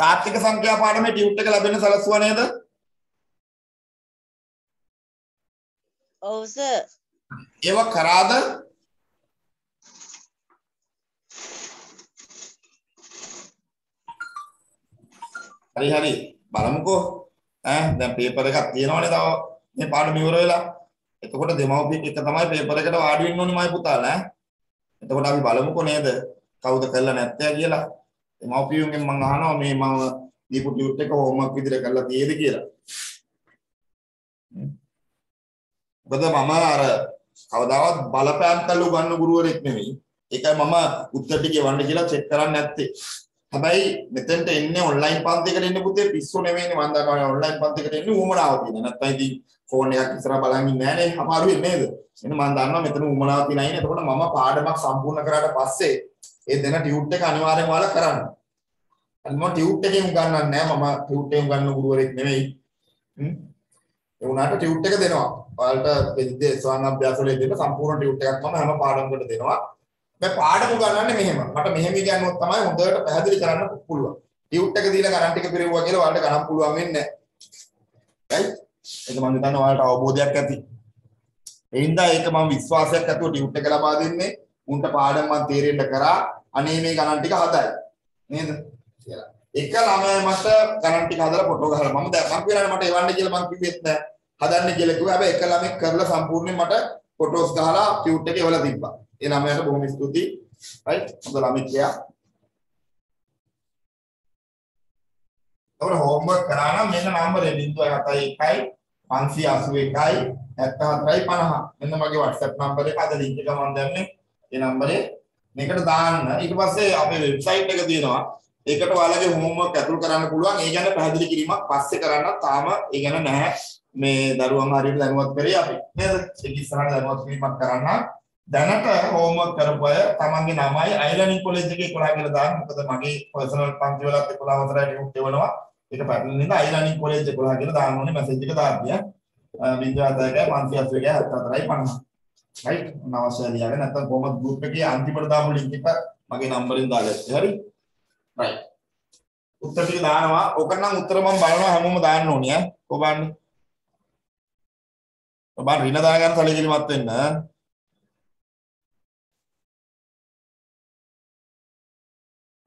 තාත්වික සංඛ්‍යා පාඩමේ ටියුට් එක ලැබෙන්න සලස්වා නේද? ඔව් සර් ඒව කරාද? හරි හරි. බලමුකෝ. ඈ දැන් පේපර් එකක් තියෙනවනේ තව. මේ පාඩම ඉවර වෙලා. එතකොට දෙමව්පියෙක් එක තමයි පේපර් එකට වාඩි වෙන්න ඕනේ මයි පුතාලා ඈ. එතකොට අපි බලමුකෝ නේද? කවුද කරලා නැත්තේ කියලා. දෙමව්පියන්ගෙන් මම අහනවා මේ මම දීපු ටියුට් එක හෝම්වර්ක් විදිහට කරලා තියෙද කියලා. මොකද මම අර කවදාවත් බලපෑම් කරලා උගන්න ගුරුවරයෙක් නෙමෙයි. ඒකයි මම උත්තර ටික එවන්න කියලා චෙක් කරන්නේ නැත්තේ. හැබැයි මෙතෙන්ට එන්නේ ඔන්ලයින් පන්තියකට එන්න පුතේ පිස්සු නෙමෙයිනේ මම දන්නවා ඔන්ලයින් පන්තියකට එන්නේ උමනාව තියෙන. නැත්නම් ඉතින් ෆෝන් එකක් ඉස්සරහ බලන් ඉන්නේ නැහනේ අමාරුයි නේද? එහෙනම් මම දන්නවා මෙතන උමනාව තියෙනයි නේ. එතකොට මම පාඩමක් සම්පූර්ණ කරාට පස්සේ ඒ දෙන ටියුට් එක අනිවාර්යෙන්ම ඔයාලා කරන්න. අන්න මම ටියුට් එකෙන් උගන්වන්නේ නැහැ. මම ටියුට් එකෙන් උගන්වන ගුරුවරයෙක් නෙමෙයි. හ්ම්. ඒ වුණාට ටියුට් එක දෙනවා. ඔයාලට විද්‍ය ස්වාංග අභ්‍යාස වල දෙන්න සම්පූර්ණ ටියුට් එකක් මම හැම පාඩමකට දෙනවා. මේ පාඩම ගන්නන්නේ මෙහෙම. මට මෙහෙම කියනොත් තමයි හොඳට පැහැදිලි කරන්න පුළුවන්. ටියුට් එක දීලා ගණන් ටික පිරුවා කියලා ඔයාලට ගණන් පුළුවන් වෙන්නේ නැහැ. right? ඒක මම හිතන්නේ ඔයාලට අවබෝධයක් ඇති. ඒ හින්දා ඒක මම විශ්වාසයක් ඇතුව ටියුට් එක ලබා දෙන්නේ. උන්ට පාඩම් මම තේරෙන්න කරා. අනේ මේ ගණන් ටික හදයි. නේද? කියලා. එක ළමයා මට ගණන් ටික හදලා ෆොටෝ ගහලා මම දැන් මම කියනවානේ මට එවන්න කියලා මම කිව්වෙත් නෑ. හදන්න කියලා කිව්වා. හැබැයි එක ළමෙක් කරලා සම්පූර්ණයෙන් මට ෆොටෝස් ගහලා ටියුට් එකේ එවලා තිබ්බා. ඒ ළමයාට බොහොම ස්තුතියි. right? හොඳ ළමෙක් ගියා. අපර හෝම්වර්ක් කරා නම් මෙන්න නම්බරේ 071යි 581යි 74යි 50. මෙන්න මගේ WhatsApp නම්බර් එක අද ලින්ක් එක මම දැම්මේ. ඒ නම්බරේ මේකට දාන්න. ඊට පස්සේ අපේ වෙබ්සයිට් එක තියෙනවා. ඒකට ඔයාලගේ හෝම්වර්ක් ඇතුල් කරන්න පුළුවන්. ඒ ගැන පැහැදිලි කිරීමක් පස්සේ කරන්න තාම ඒ ගැන නැහැ. මේ දරුවම හරියට දැනුවත් කරේ අපි. නේද? ඒක ඉස්සරහට දැනුවත් කිරීමක් කරන්න. දැනට හෝම්වර්ක් කරපු අය තමන්ගේ නමයි අයිලනින් කොලෙජ් එකේ 11 කියලා දාන්න. මොකද මගේ පර්සනල් පන්ති වලත් 11 වතරයි ටියුට් එවනවා. ඒක පැටලෙන නිසා අයිලනින් කොලෙජ් 11 කියලා දාන්න ඕනේ මැසේජ් එක දාන්න. විද්‍යාර්ථයගේ 580යි 74යි 50. right? නවශ්‍ය ලියාගෙන නැත්නම් කොහොමද group එකේ අන්තිමට දාපු link එක මගේ නම්බරෙන් දාලා ඇත්තේ. හරි? right. උත්තර ටික දානවා. ඔක නම් උත්තර මම බලනවා හැමෝම දාන්න ඕනේ ඈ. කොහොමද? ඔබ රින දාගන්න සැලකිලිමත් වෙන්න.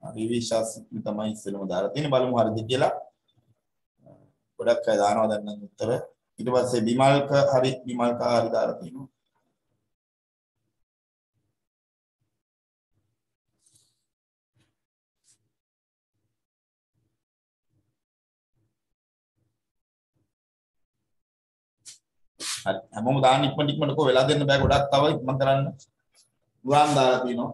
හරි විශ්වාස තමයි ඉස්සෙල්ලම දාලා තියෙන්නේ බලමු හරිද කියලා. ගොඩක් අය දානවා දැන් නම් උත්තර. ඊට පස්සේ බිමල්ක හරි බිමල්ක හරි දාලා තියෙනවා. හරි හැමෝම දාන්න ඉක්මනට ඉක්මනට කො වෙලා දෙන්න බෑ ගොඩක් තව ඉක්මන් කරන්න. ගුවන් දාලා තිනවා.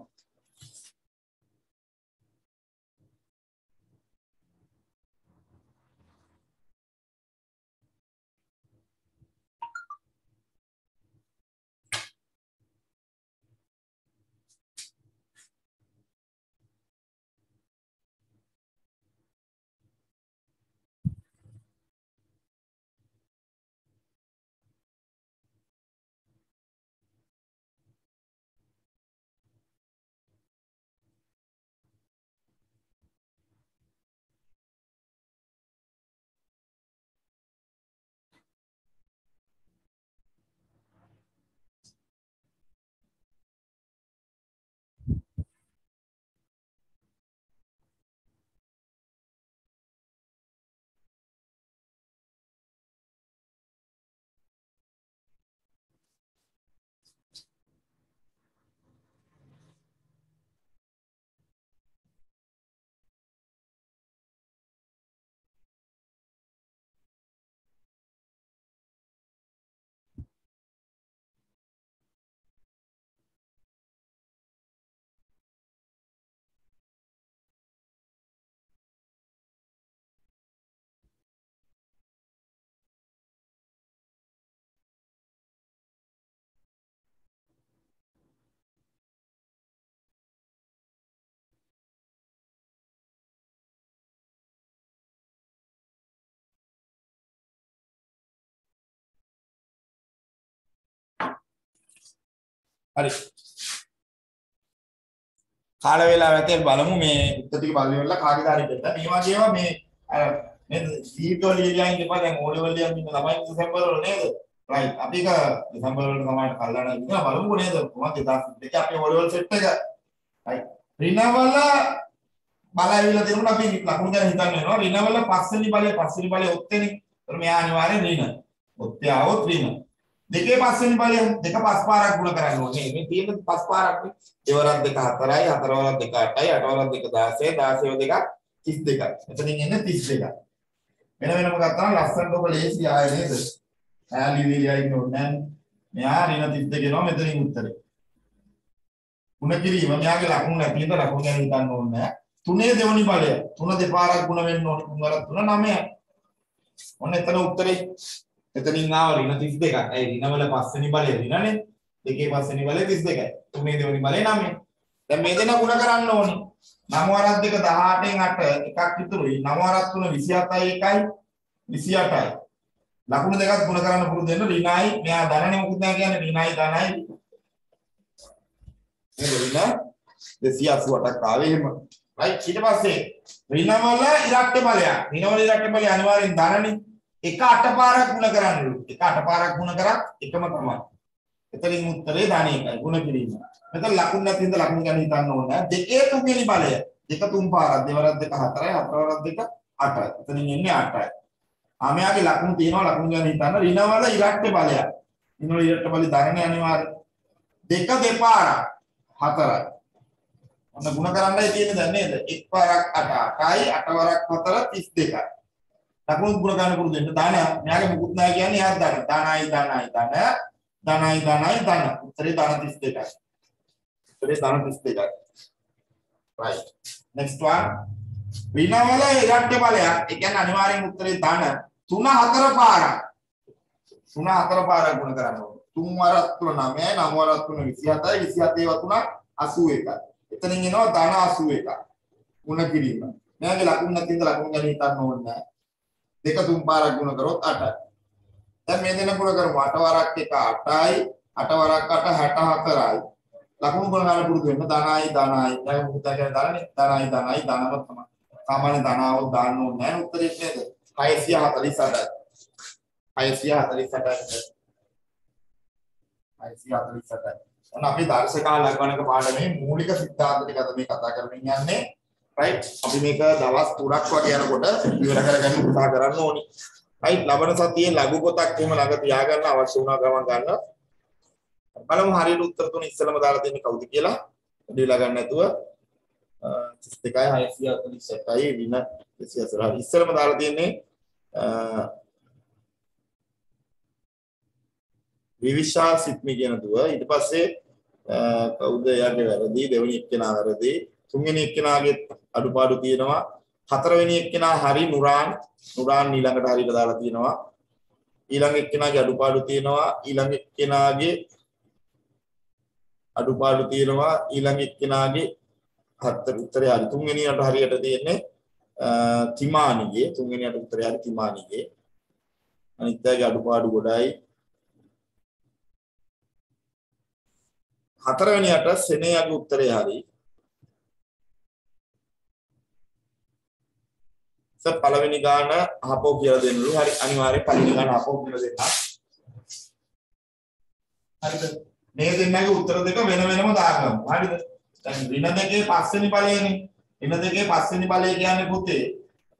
හරි. කාල වේලාව ඇතේ බලමු මේ උත්තර ටික බලන්න වෙලා කාගේ හරි දෙන්න. මේ වගේ ඒවා මේ අර නේද දීර්ඝ ලියලියන් ඉඳපන් දැන් ඕලෙ වල ලියන් ඉන්න ළමයි දෙසැම්බර් වල නේද? රයිට්. අපි එක දෙසැම්බර් වල තමයි කල්ලාන ඉන්නවා බලමු නේද? කොහොමද 2002 අපේ ඕලෙ වල සෙට් එක. රයිට්. රිනවල බලවිලා දෙනුන අපි ලකුණු ගැන හිතන්න වෙනවා. රිනවල පස්වෙනි බලය පස්වෙනි බලය ඔත්තේනේ. ඒතර මෙයා අනිවාර්යෙන් රින. ඔත්තේ આવොත් රින. දෙකේ පස්වෙනි බලය දෙක පස් පාරක් ගුණ කරන්න ඕනේ. මේ තියෙන පස් පාරක් නේ. දෙවරක් දෙක හතරයි, හතරවරක් දෙක අටයි, අටවරක් දෙක 16, 16 දෙක 32යි. එතනින් එන්නේ 32යි. වෙන වෙනම ගත්තාම ලස්සනට ඔබ ලේසි ආයේ නේද? ඈලි විලියයි නෝනේ. මෙයා රින 32 එනවා මෙතනින් උත්තරේ. ಗುಣ කිරීම මෙයාගේ ලකුණු නැති හින්දා ලකුණු ගැන හිතන්න ඕනේ නැහැ. තුනේ දෙවනි බලය. තුන දෙපාරක් ගුණ වෙන්න ඕනේ. තුන් වරක් තුන 9යි. ඔන්න එතන උත්තරේ. එතනින් ආව ඍණ 32ක්. ඒ ඍණ වල පස්වෙනි බලය ඍණනේ. දෙකේ පස්වෙනි බලය 32යි. තුනේ දෙවෙනි බලය 9යි. දැන් මේ දෙන ගුණ කරන්න ඕනේ. 9 වරක් දෙක 18න් 8 එකක් ඉතුරුයි. 9 වරක් 3 27යි 1යි 28යි. ලකුණු දෙකක් ගුණ කරන්න පුරුදු වෙන්න ඍණයි. මෙයා ධනනේ මොකද කියන්නේ ඍණයි ධනයි. නේද ඍණ 288ක් ආවේ එහෙම. රයිට් ඊට පස්සේ ඍණ වල ඉරට්ට බලයක්. ඍණ වල ඉරට්ට බලය අනිවාර්යෙන් ධනනේ. එක අටපාරක් ಗುಣ කරන්නලු එක අටපාරක් ಗುಣ කරත් එකම තමයි. එතනින් උත්තරේ දාන එකයි ಗುಣ කිරීම. මෙතන ලකුණු නැති හින්දා ලකුණු ගැන හිතන්න ඕනේ දෙකේ තුන්වෙනි බලය. දෙක තුන් පාරක් දෙවරක් දෙක හතරයි හතරවරක් දෙක අටයි. එතනින් එන්නේ අටයි. ආමයාගේ ලකුණු තියෙනවා ලකුණු ගැන හිතන්න. ඍණවල ඉරට්ට බලය ඍණවල ඉරට්ට බලය ධර්ම අනිවාර්ය දෙක දෙපාරක් හතරයි. ඔන්න ಗುಣ කරන්නයි තියෙන්නේ දැන් නේද? එක් පාරක් අට අටයි. අටවරක් හතර 32යි ලකුණු ගුණ ගන්න පුරුදු වෙන්න දාන මෙයාගේ මුකුත් නැහැ කියන්නේ එයාත් දාන. දානයි දානයි දාන. දානයි දානයි දාන. උත්තරේ දාන 32යි. උත්තරේ දාන 32යි. right. next one. විනවල ඉරට්ට බලයක්. ඒ කියන්නේ අනිවාර්යෙන් උත්තරේ දාන 3 4 පාරක්. 3 4 පාරක් ගුණ කරන්න ඕනේ. 3 වරක් 3 9යි 9 වරක් 3 27යි 27 ඒවා 3 81යි. එතනින් එනවා ධන 81ක්. ගුණ කිරීම. මෙයාගේ ලකුණු නැති ඉඳලා ලකුණු ගැන හිතන්න ඕනේ නැහැ. දෙක තුන් පාරක් ගුණ කරොත් 8යි. දැන් මේ දෙන ගුණ කරමු 8 වරක් එක 8යි 8 වරක් 8 64යි. ලකුණු ගුණ ගන්න පුරුදු වෙන්න ධනයි ධනයි. දැන් මොකද කියන්නේ ධනනේ? ධනයි ධනයි ධනම තමයි. සාමාන්‍ය ධනාව දාන්න ඕනේ නැහැ උත්තරේ නේද? 648යි. 648යි. 648යි. ඔන්න අපි දර්ශකා ලක්වනක පාඩමේ මූලික සිද්ධාන්ත ටික අද මේ කතා කරමින් යන්නේ. රයිට් අපි මේක දවස් 3ක් වගේ යනකොට ඉවර කරගන්න උත්සාහ කරන්න ඕනි. රයිට් ලබන සතියේ ලඝු පොතක් එහෙම ළඟ තියාගන්න අවශ්‍ය වුණා ගමන් ගන්න. බලමු හරියට උත්තර තුන ඉස්සෙල්ලම දාලා දෙන්නේ කවුද කියලා. වැඩි වෙලා ගන්න නැතුව 32යි 648යි වින 280. ඉස්සෙල්ලම දාලා තියෙන්නේ විවිශා සිත්මි කියන දුව ඊට පස්සේ කවුද එයාගේ වැරදි දෙවෙනි එක්කෙනා වැරදි තුන්වෙනි එක්කෙනාගේ අඩුපාඩු තියෙනවා. හතරවෙනි එක්කෙනා හරි නුරාන් නුරාන් ඊළඟට හරියට දාලා තියෙනවා. ඊළඟ එක්කෙනාගේ අඩුපාඩු තියෙනවා. ඊළඟ එක්කෙනාගේ අඩුපාඩු තියෙනවා. ඊළඟ එක්කෙනාගේ හතර උත්තරය හරි. තුන්වෙනියට හරියට තියෙන්නේ තිමානිගේ. තුන්වෙනියට උත්තරය හරි තිමානිගේ. අනිත් අයගේ අඩුපාඩු ගොඩයි. හතරවෙනියට සෙනෙයගේ උත්තරය හරි. සර් පළවෙනි ගාන අහපෝ කියලා දෙන්නලු. හරි අනිවාර්යයෙන් පළවෙනි ගාන අහපෝ කියලා දෙන්න. හරිද? මේ දෙන්නගේ උත්තර දෙක වෙන වෙනම දාගමු. හරිද? දැන් ඍණ දෙකේ පස්වෙනි බලයනේ ඍණ දෙකේ පස්වෙනි බලය කියන්නේ පුතේ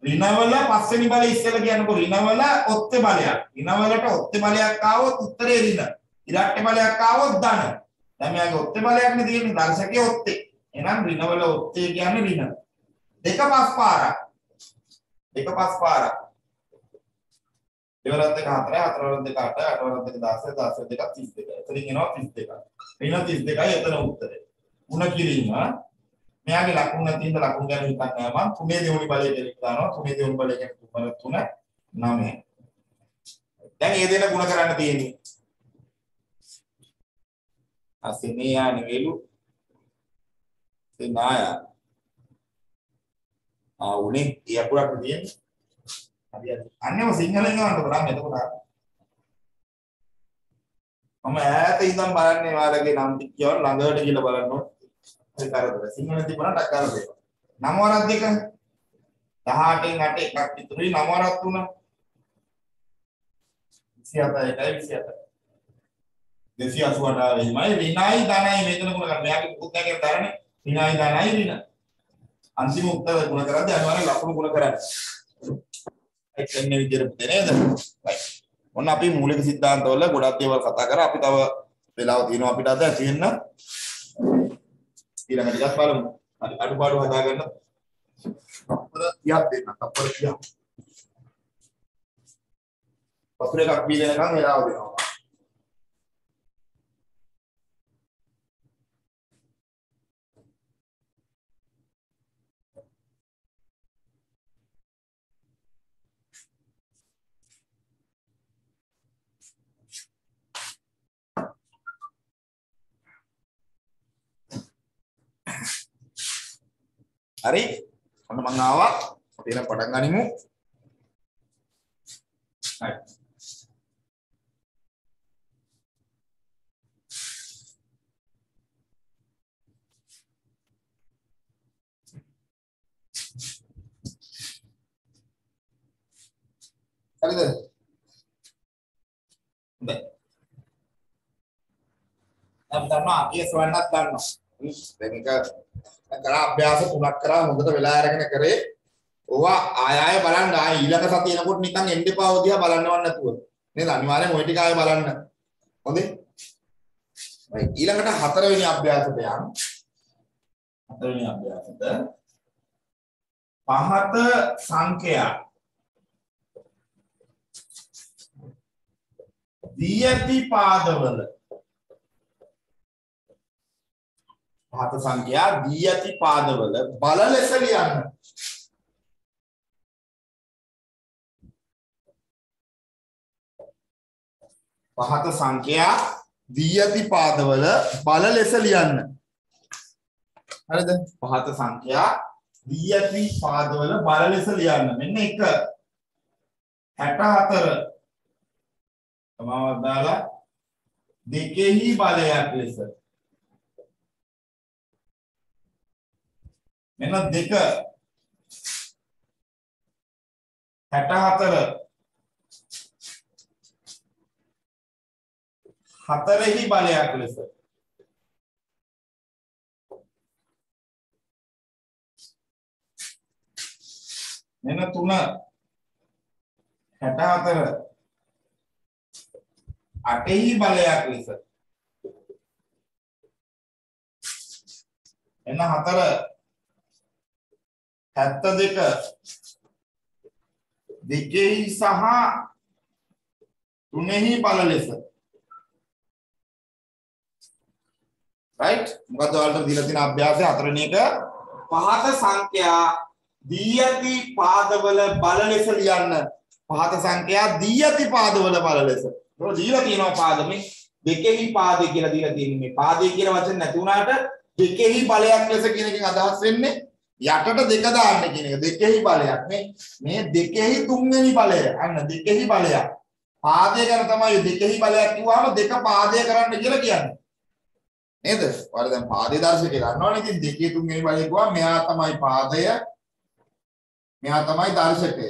ඍණවල පස්වෙනි බලය ඉස්සෙල්ලා කියනකො ඍණවල ඔත්තේ බලයක්. ඍණවලට ඔත්තේ බලයක් ආවොත් උත්තරේ ඍණ. ඉරට්ටේ බලයක් ආවොත් ධන. දැන් මෙයාගේ ඔත්තේ බලයක්නේ තියෙන්නේ. දර්ශකයේ ඔත්තේ. එහෙනම් ඍණවල ඔත්තේ කියන්නේ ඍණ. දෙක පස් පාරක්. දෙක පස් පාරක්. දෙවරක් දෙක හතරයි හතරවරක් දෙක අටයි අටවරක් දෙක 16 16 දෙක 32. එතනින් එනවා 32. ඍණ 32යි එතන උත්තරේ. ಗುಣ කිරීම මෙයාගේ ලකුණු නැති ඉඳ ලකුණු ගැන හිතන්නේ මම තුනේ දෙවෙනි බලය දෙලක් දානවා තුනේ දෙවෙනි බලය කියන්නේ තුන තුන 9. දැන් මේ දෙන ಗುಣ කරන්න තියෙන්නේ asinia නෙවෙලු සෙනාය ආ උනේ ඒ අකුරක් තියෙන්නේ හරියට අන්නේම සිංහලෙන් ගන්නකොට නම් එතකොට මම ඈත ඉඳන් බලන්නේ ඔයාලගේ නම් ටික කියවන ළඟට ගිහලා බලන්න ඕනේ. හරි කරදර. සිංහලෙන් තිබුණාට අක් කරදර. නම වරක් දෙක 18න් 8 එකක් ඉතුරුයි නම වරක් තුන 27 එකයි 27. 288 වෙයිමයි ඍණයි ධනයි මෙතන ගුණ කරන්න. මෙයාගේ පුත් නැගෙන තරනේ ඍණයි ධනයි ඍණ. අන්තිම උත්තර ගුණ කරද්දී අනිවාර්යෙන් ලකුණු ගුණ කරන්න. ඒක එන්නේ විදිහට පුතේ නේද? right. ඔන්න අපි මූලික සිද්ධාන්තවල ගොඩක් දේවල් කතා කරා. අපි තව වෙලාව තියෙනවා අපිට අද ඇති වෙන්න. ඊළඟ ටිකක් බලමු. හරි අඩුපාඩු හදාගන්න. තප්පර 30ක් දෙන්න. තප්පර 30ක්. වතුර එකක් බීගෙනකම් වෙලාව දෙනවා. හරි ඔන්න මං ආවා අපි එහෙනම් පටන් ගනිමු හරි හරිද හොඳයි අපි දන්නවා අකිය සොයන්නත් දන්නවා දැන් එක කරා අභ්‍යාස තුනක් කරා හොඳට වෙලා අරගෙන කරේ. ඕවා ආය ආය බලන්න ආය ඊළඟ සතිය එනකොට නිකන් එන්න එපා ඔදියා බලන්නවත් නැතුව. නේද? අනිවාර්යෙන් ওই ටික ආය බලන්න. හොඳේ? right ඊළඟට හතරවෙනි අභ්‍යාසයට යන්න හතරවෙනි අභ්‍යාසයට. පහත සංඛ්‍යා. දී ඇති පාදවල පහත සංඛ්‍යා දී ඇති පාදවල බල ලෙස ලියන්න. පහත සංඛ්‍යා දී ඇති පාදවල බල ලෙස ලියන්න. හරිද? පහත සංඛ්‍යා දී ඇති පාදවල බල ලෙස ලියන්න. මෙන්න 1 64 තමව දාලා දෙකෙහි බලයක් ලෙස මෙන්න දෙක. 64 හතරෙහි බලයක් ලෙස. මෙන්න 3 64 අටෙහි බලයක් ලෙස. එන්න හතර. 72 දෙකෙහි සහ තුනෙහි බල ලෙස. Right? මොකද ඔයාලට දීලා තියෙන අභ්‍යාසය? හතරවෙනි එක. පහත සංඛ්‍යා දී ඇති පාදවල බල ලෙස ලියන්න. පහත සංඛ්‍යා දී ඇති පාදවල බල ලෙස. ඒක දීලා තියෙනවා පාදමේ. දෙකෙහි පාදේ කියලා දීලා තියෙන්නේ මේ පාදේ කියන වචන නැති වුණාට දෙකෙහි බලයක් ලෙස කියන එකෙන් අදහස් වෙන්නේ යටට දෙක දාන්න කියන එක දෙකෙහි බලයක් මේ මේ දෙකෙහි තුන්වෙනි බලය අන්න දෙකෙහි බලයක් පාදය ගැන තමයි දෙකෙහි බලයක් කිව්වම දෙක පාදය කරන්න කියලා කියන්නේ නේද? ඔයාලා දැන් පාදේ දර්ශකේ ගන්නවනේ ඉතින් දෙකේ තුන්වෙනි බලය කිව්වම මෙයා තමයි පාදය මෙයා තමයි දර්ශකය.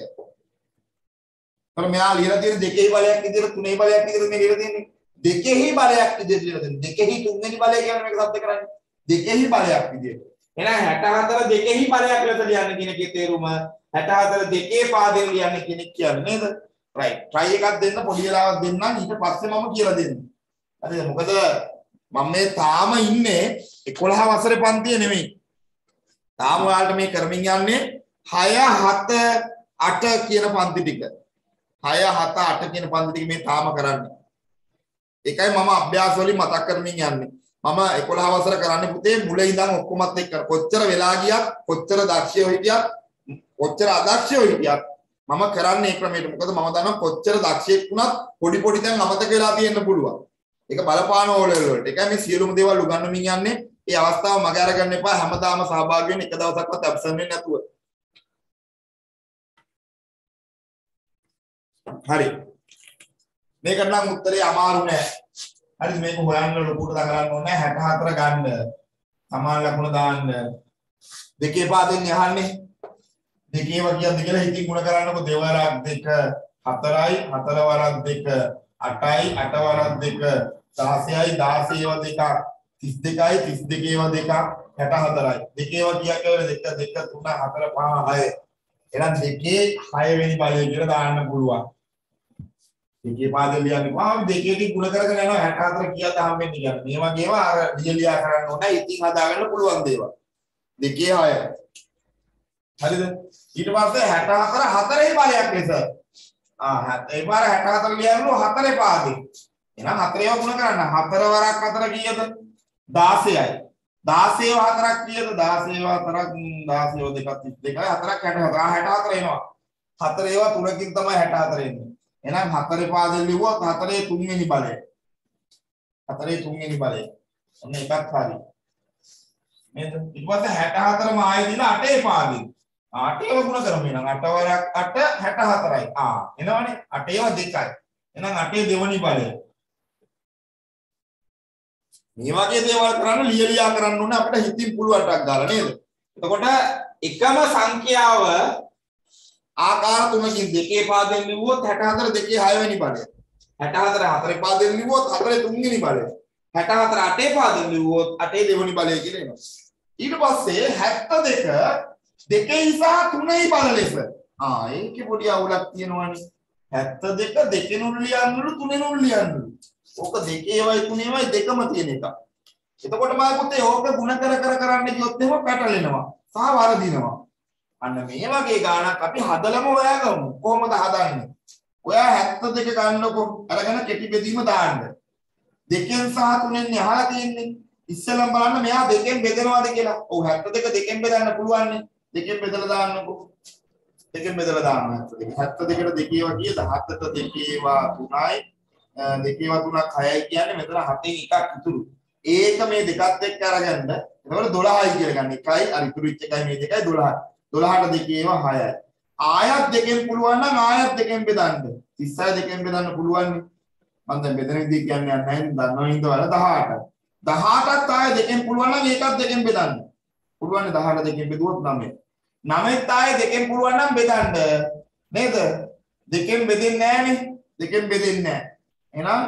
ඒතර මෙයා ලියලා තියෙන දෙකෙහි බලයක් විදිහට තුනේහි බලයක් විදිහට මේ ලියලා තියෙන්නේ. දෙකෙහි බලයක් විදිහට ලියලා තියෙන්නේ. දෙකෙහි තුන්වෙනි බලය කියන්නේ මේක සත්‍ය කරන්නේ. දෙකෙහි බලයක් විදිහට. එහෙනම් 64 දෙකෙහි බලයක් ලෙස ලියන්න කියන එකේ තේරුම 64 දෙකේ පාදයෙන් ලියන්න කියන එක කියන්නේ නේද? right. try එකක් දෙන්න පොඩි වෙලාවක් දෙන්නම් ඊට පස්සේ මම කියලා දෙන්නම්. හරිද? මොකද මම මේ තාම ඉන්නේ 11 වසරේ පන්තියේ නෙමෙයි. තාම ඔයාලට මේ කරමින් යන්නේ 6 7 8 කියන පන්ති ටික. 6 7 8 කියන පන්ති ටික මේ තාම කරන්නේ. ඒකයි මම අභ්‍යාස වලින් මතක් කරමින් යන්නේ. මම 11 වසර කරන්නේ පුතේ මුල ඉඳන් ඔක්කොමත් එක්ක කොච්චර වෙලා ගියත් කොච්චර දක්ෂයෝ හිටියත් කොච්චර අදක්ෂයෝ හිටියත් මම කරන්නේ මේ ක්‍රමයට. මොකද මම දන්නවා කොච්චර දක්ෂයෙක් වුණත් පොඩි පොඩි තැන් අමතක වෙලා තියෙන්න පුළුවන්. ඒක බලපාන ඕලෙවල් වලට. ඒකයි මේ සියලුම දේවල් උගන්වමින් යන්නේ. ඒ අවස්ථාව මග අරගන්න එපා. හැමදාම සහභාගී වෙන්න එක දවසක්වත් ඇබ්සන්ට් වෙන්නේ නැතුව. හරි. මේකට නම් උත්තරේ අමාරු නෑ. හරිද මේක හොයන්න ලොකුට දඟලන්න ඕනේ 64 ගන්න. සමාන ලකුණ දාන්න. දෙකේ පාදෙන් යහන්නේ. දෙකේව කියන්නේ කියලා හිතින් ගුණ කරන්නකො දෙවරක් දෙක හතරයි හතර වරක් දෙක අටයි අට වරක් දෙක 16යි 16ව දෙකක් 32යි 32ව දෙකක් 64යි. දෙකේව කියක් කියලා දෙක දෙක තුන හතර පහ හය. එහෙනම් දෙකේ හය වෙනි බලය කියලා දාන්න පුළුවන්. දෙකේ පාදේ ලියන්නේ කොහොමද දෙකේදී ගුණ කරගෙන යනවා 64 කීයද හම්බෙන්නේ කියන්නේ. මේ වගේම අර ලියලියා කරන්න ඕනේ. ඉතින් හදාගන්න පුළුවන් දේවල්. දෙකේ 6. හරිද? ඊට පස්සේ 64 හතරේ බලයක් ලෙස. ආ ඒ පාර 64 ලියන්නු හතරේ පාදේ. එහෙනම් හතරේව ගුණ කරන්න. හතර වරක් හතර කීයද? 16යි. 16ව හතරක් කීයද? 16ව හතරක් 16ව දෙකක් 32යි හතරක් 64. 64 එනවා. හතරේව තුනකින් තමයි 64 එන්නේ. එහෙනම් හතරේ පාදෙන් ලිව්වොත් හතරේ තුන්වෙනි බලය. හතරේ තුන්වෙනි බලය. ඔන්න එකක් හරි. නේද? ඊට පස්සේ 64 මායේ දින අටේ පාදෙන්. අටේව ගුණ කරමු එහෙනම් 8 වරක් 8 64යි. ආ එනවනේ අටේව දෙකයි. එහෙනම් අටේ දෙවනි බලය. මේ වගේ දේවල් කරන්න ලියලියා කරන්න ඕනේ අපිට හිතින් පුළුවන් ටක් ගාලා නේද? එතකොට එකම සංඛ්‍යාව ආකාර තුනකින් දෙකේ පාදයෙන් ලිව්වොත් 64 දෙකේ 6 වෙනි බලය. 64 හතරේ පාදයෙන් ලිව්වොත් හතරේ තුන්වෙනි බලය. 64 අටේ පාදයෙන් ලිව්වොත් අටේ දෙවෙනි බලය කියලා එනවා. ඊට පස්සේ 72 දෙකේ සහ තුනේ බල ලෙස. ආ ඒකේ පොඩි අවුලක් තියෙනවනේ. 72 දෙකේ නුල් ලියන්නලු තුනේ නුල් ලියන්නලු. ඕක දෙකේවයි තුනේවයි දෙකම තියෙන එක. එතකොට මම පුතේ ඕක ಗುಣ කර කර කරන්න ගියොත් එහෙම පැටලෙනවා. සහ වරදිනවා. අන්න මේ වගේ ගාණක් අපි හදලම හොයාගමු. කොහොමද හදන්නේ? ඔයා 72 ගන්නකො අරගෙන කෙටි බෙදීම දාන්න. දෙකෙන් සහ තුනෙන් යහලා තියෙන්නේ. ඉස්සෙල්ලම බලන්න මෙයා දෙකෙන් බෙදනවාද කියලා. ඔව් 72 දෙකෙන් බෙදන්න පුළුවන් නේ. දෙකෙන් බෙදලා දාන්නකො. දෙකෙන් බෙදලා දාන්න 72. 72ට දෙකේවා කීයද? 7ට දෙකේවා 3යි. දෙකේවා 3ක් 6යි කියන්නේ මෙතන 7න් එකක් ඉතුරු. ඒක මේ දෙකත් එක්ක අරගන්න. එතකොට 12යි කියලා ගන්න. එකයි අර ඉතුරු ඉච්ච එකයි මේ දෙකයි 12යි. 12ට දෙකේම 6යි. ආයත් දෙකෙන් පුළුවන් නම් ආයත් දෙකෙන් බෙදන්න. 36 දෙකෙන් බෙදන්න පුළුවන් නේ. මම දැන් බෙදන විදිහ කියන්නේ නැහැ දන්නවා නේද වල 18. 18ත් ආය දෙකෙන් පුළුවන් නම් ඒකත් දෙකෙන් බෙදන්න. පුළුවන් 18 දෙකෙන් බෙදුවොත් 9. 9ත් ආය දෙකෙන් පුළුවන් නම් බෙදන්න. නේද? දෙකෙන් බෙදෙන්නේ නැහනේ. දෙකෙන් බෙදෙන්නේ නැහැ. එහෙනම්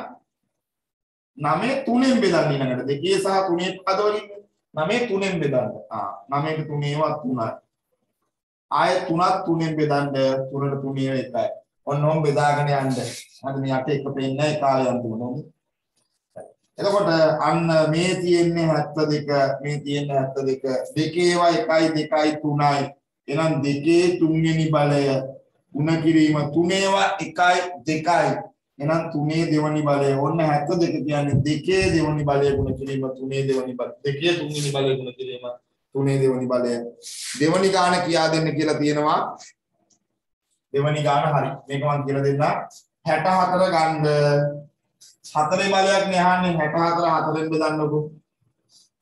9 තුනෙන් බෙදන්න ඊළඟට. දෙකේ සහ තුනේ පදවලින් 9 තුනෙන් බෙදන්න. ආ 9ට තුනේවත් 3යි. ආය තුනක් තුනෙන් බෙදන්න තුනට තුනිය එකයි. ඔන්න ඕම් බෙදාගෙන යන්න. හරි මේ යට එක පෙන්නේ නැහැ කාලය අන්තිමට. එතකොට අන්න මේ තියෙන්නේ 72 මේ තියෙන්නේ 72 දෙකේවා 1 2 3යි. එහෙනම් දෙකේ තුන්වෙනි බලය ಗುಣ කිරීම තුනේවා 1 2යි. එහෙනම් තුනේ දෙවනි බලය ඕන්න 72 කියන්නේ දෙකේ දෙවනි බලය ගුණ කිරීම තුනේ දෙවනි බලය දෙකේ තුන්වෙනි බලය ගුණ කිරීම තුනේ දෙවනි බලය. දෙවනි ගාන කියා දෙන්න කියලා තියෙනවා. දෙවනි ගාන හරි. මේක මම කියලා දෙන්න 64 ගන්න හතරේ බලයක් නේ අහන්නේ. 64 හතරෙන් බෙදන්නකො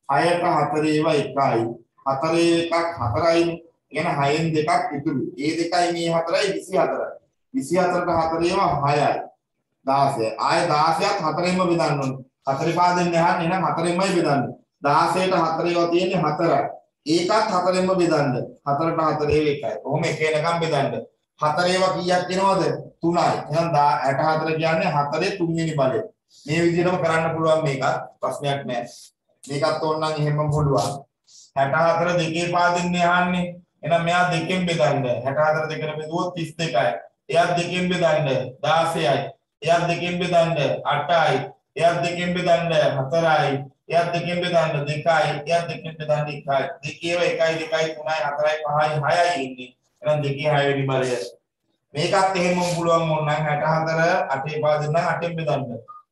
6ට 4 ඒවා 1යි 4 එකක් 4යිනේ කියන 6න් දෙකක් ඉතුරු. ඒ දෙකයි මේ 4යි 24 24ට 4 ඒවා 6යි 16 ආය 16ත් 4ෙන්ම බෙදන්න ඕනේ. 4 පාදෙන් යහන්නේ එහෙනම් 4ෙන්මයි බෙදන්නේ. 16ට 4 ඒවා තියෙන්නේ 4යි ඒකත් හතරෙන්ම බෙදන්න. හතරට හතරේ එකයි. කොහොම එක එනකම් බෙදන්න. හතරේව කීයක් දෙනවද? 3යි. එහෙනම් 64 කියන්නේ හතරේ තුන්වෙනි බලය. මේ විදිහටම කරන්න පුළුවන් මේක. ප්‍රශ්නයක් නෑ. මේකත් ඕනනම් එහෙමම පුළුවන්. 64 දෙකේ පාදින්නේ අහන්නේ. එහෙනම් මෙයා දෙකෙන් බෙදන්න. 64 දෙකට බෙදුවොත් 32යි. එයත් දෙකෙන් බෙදන්න 16යි. එයත් දෙකෙන් බෙදන්න 8යි. එයත් දෙකෙන් බෙදන්න 4යි. එයත් දෙකෙන් බෙදන්න 2යි එයත් දෙකෙන් බෙදන්න 1යි දෙකේව 1යි 2යි 3යි 4යි 5යි 6යි ඉන්නේ. එහෙනම් දෙකේ 6 වෙනි බලය. මේකත් එහෙමම පුළුවන් ඕන නම් 64 8 පාදෙන් නම් 8ෙන් බෙදන්න.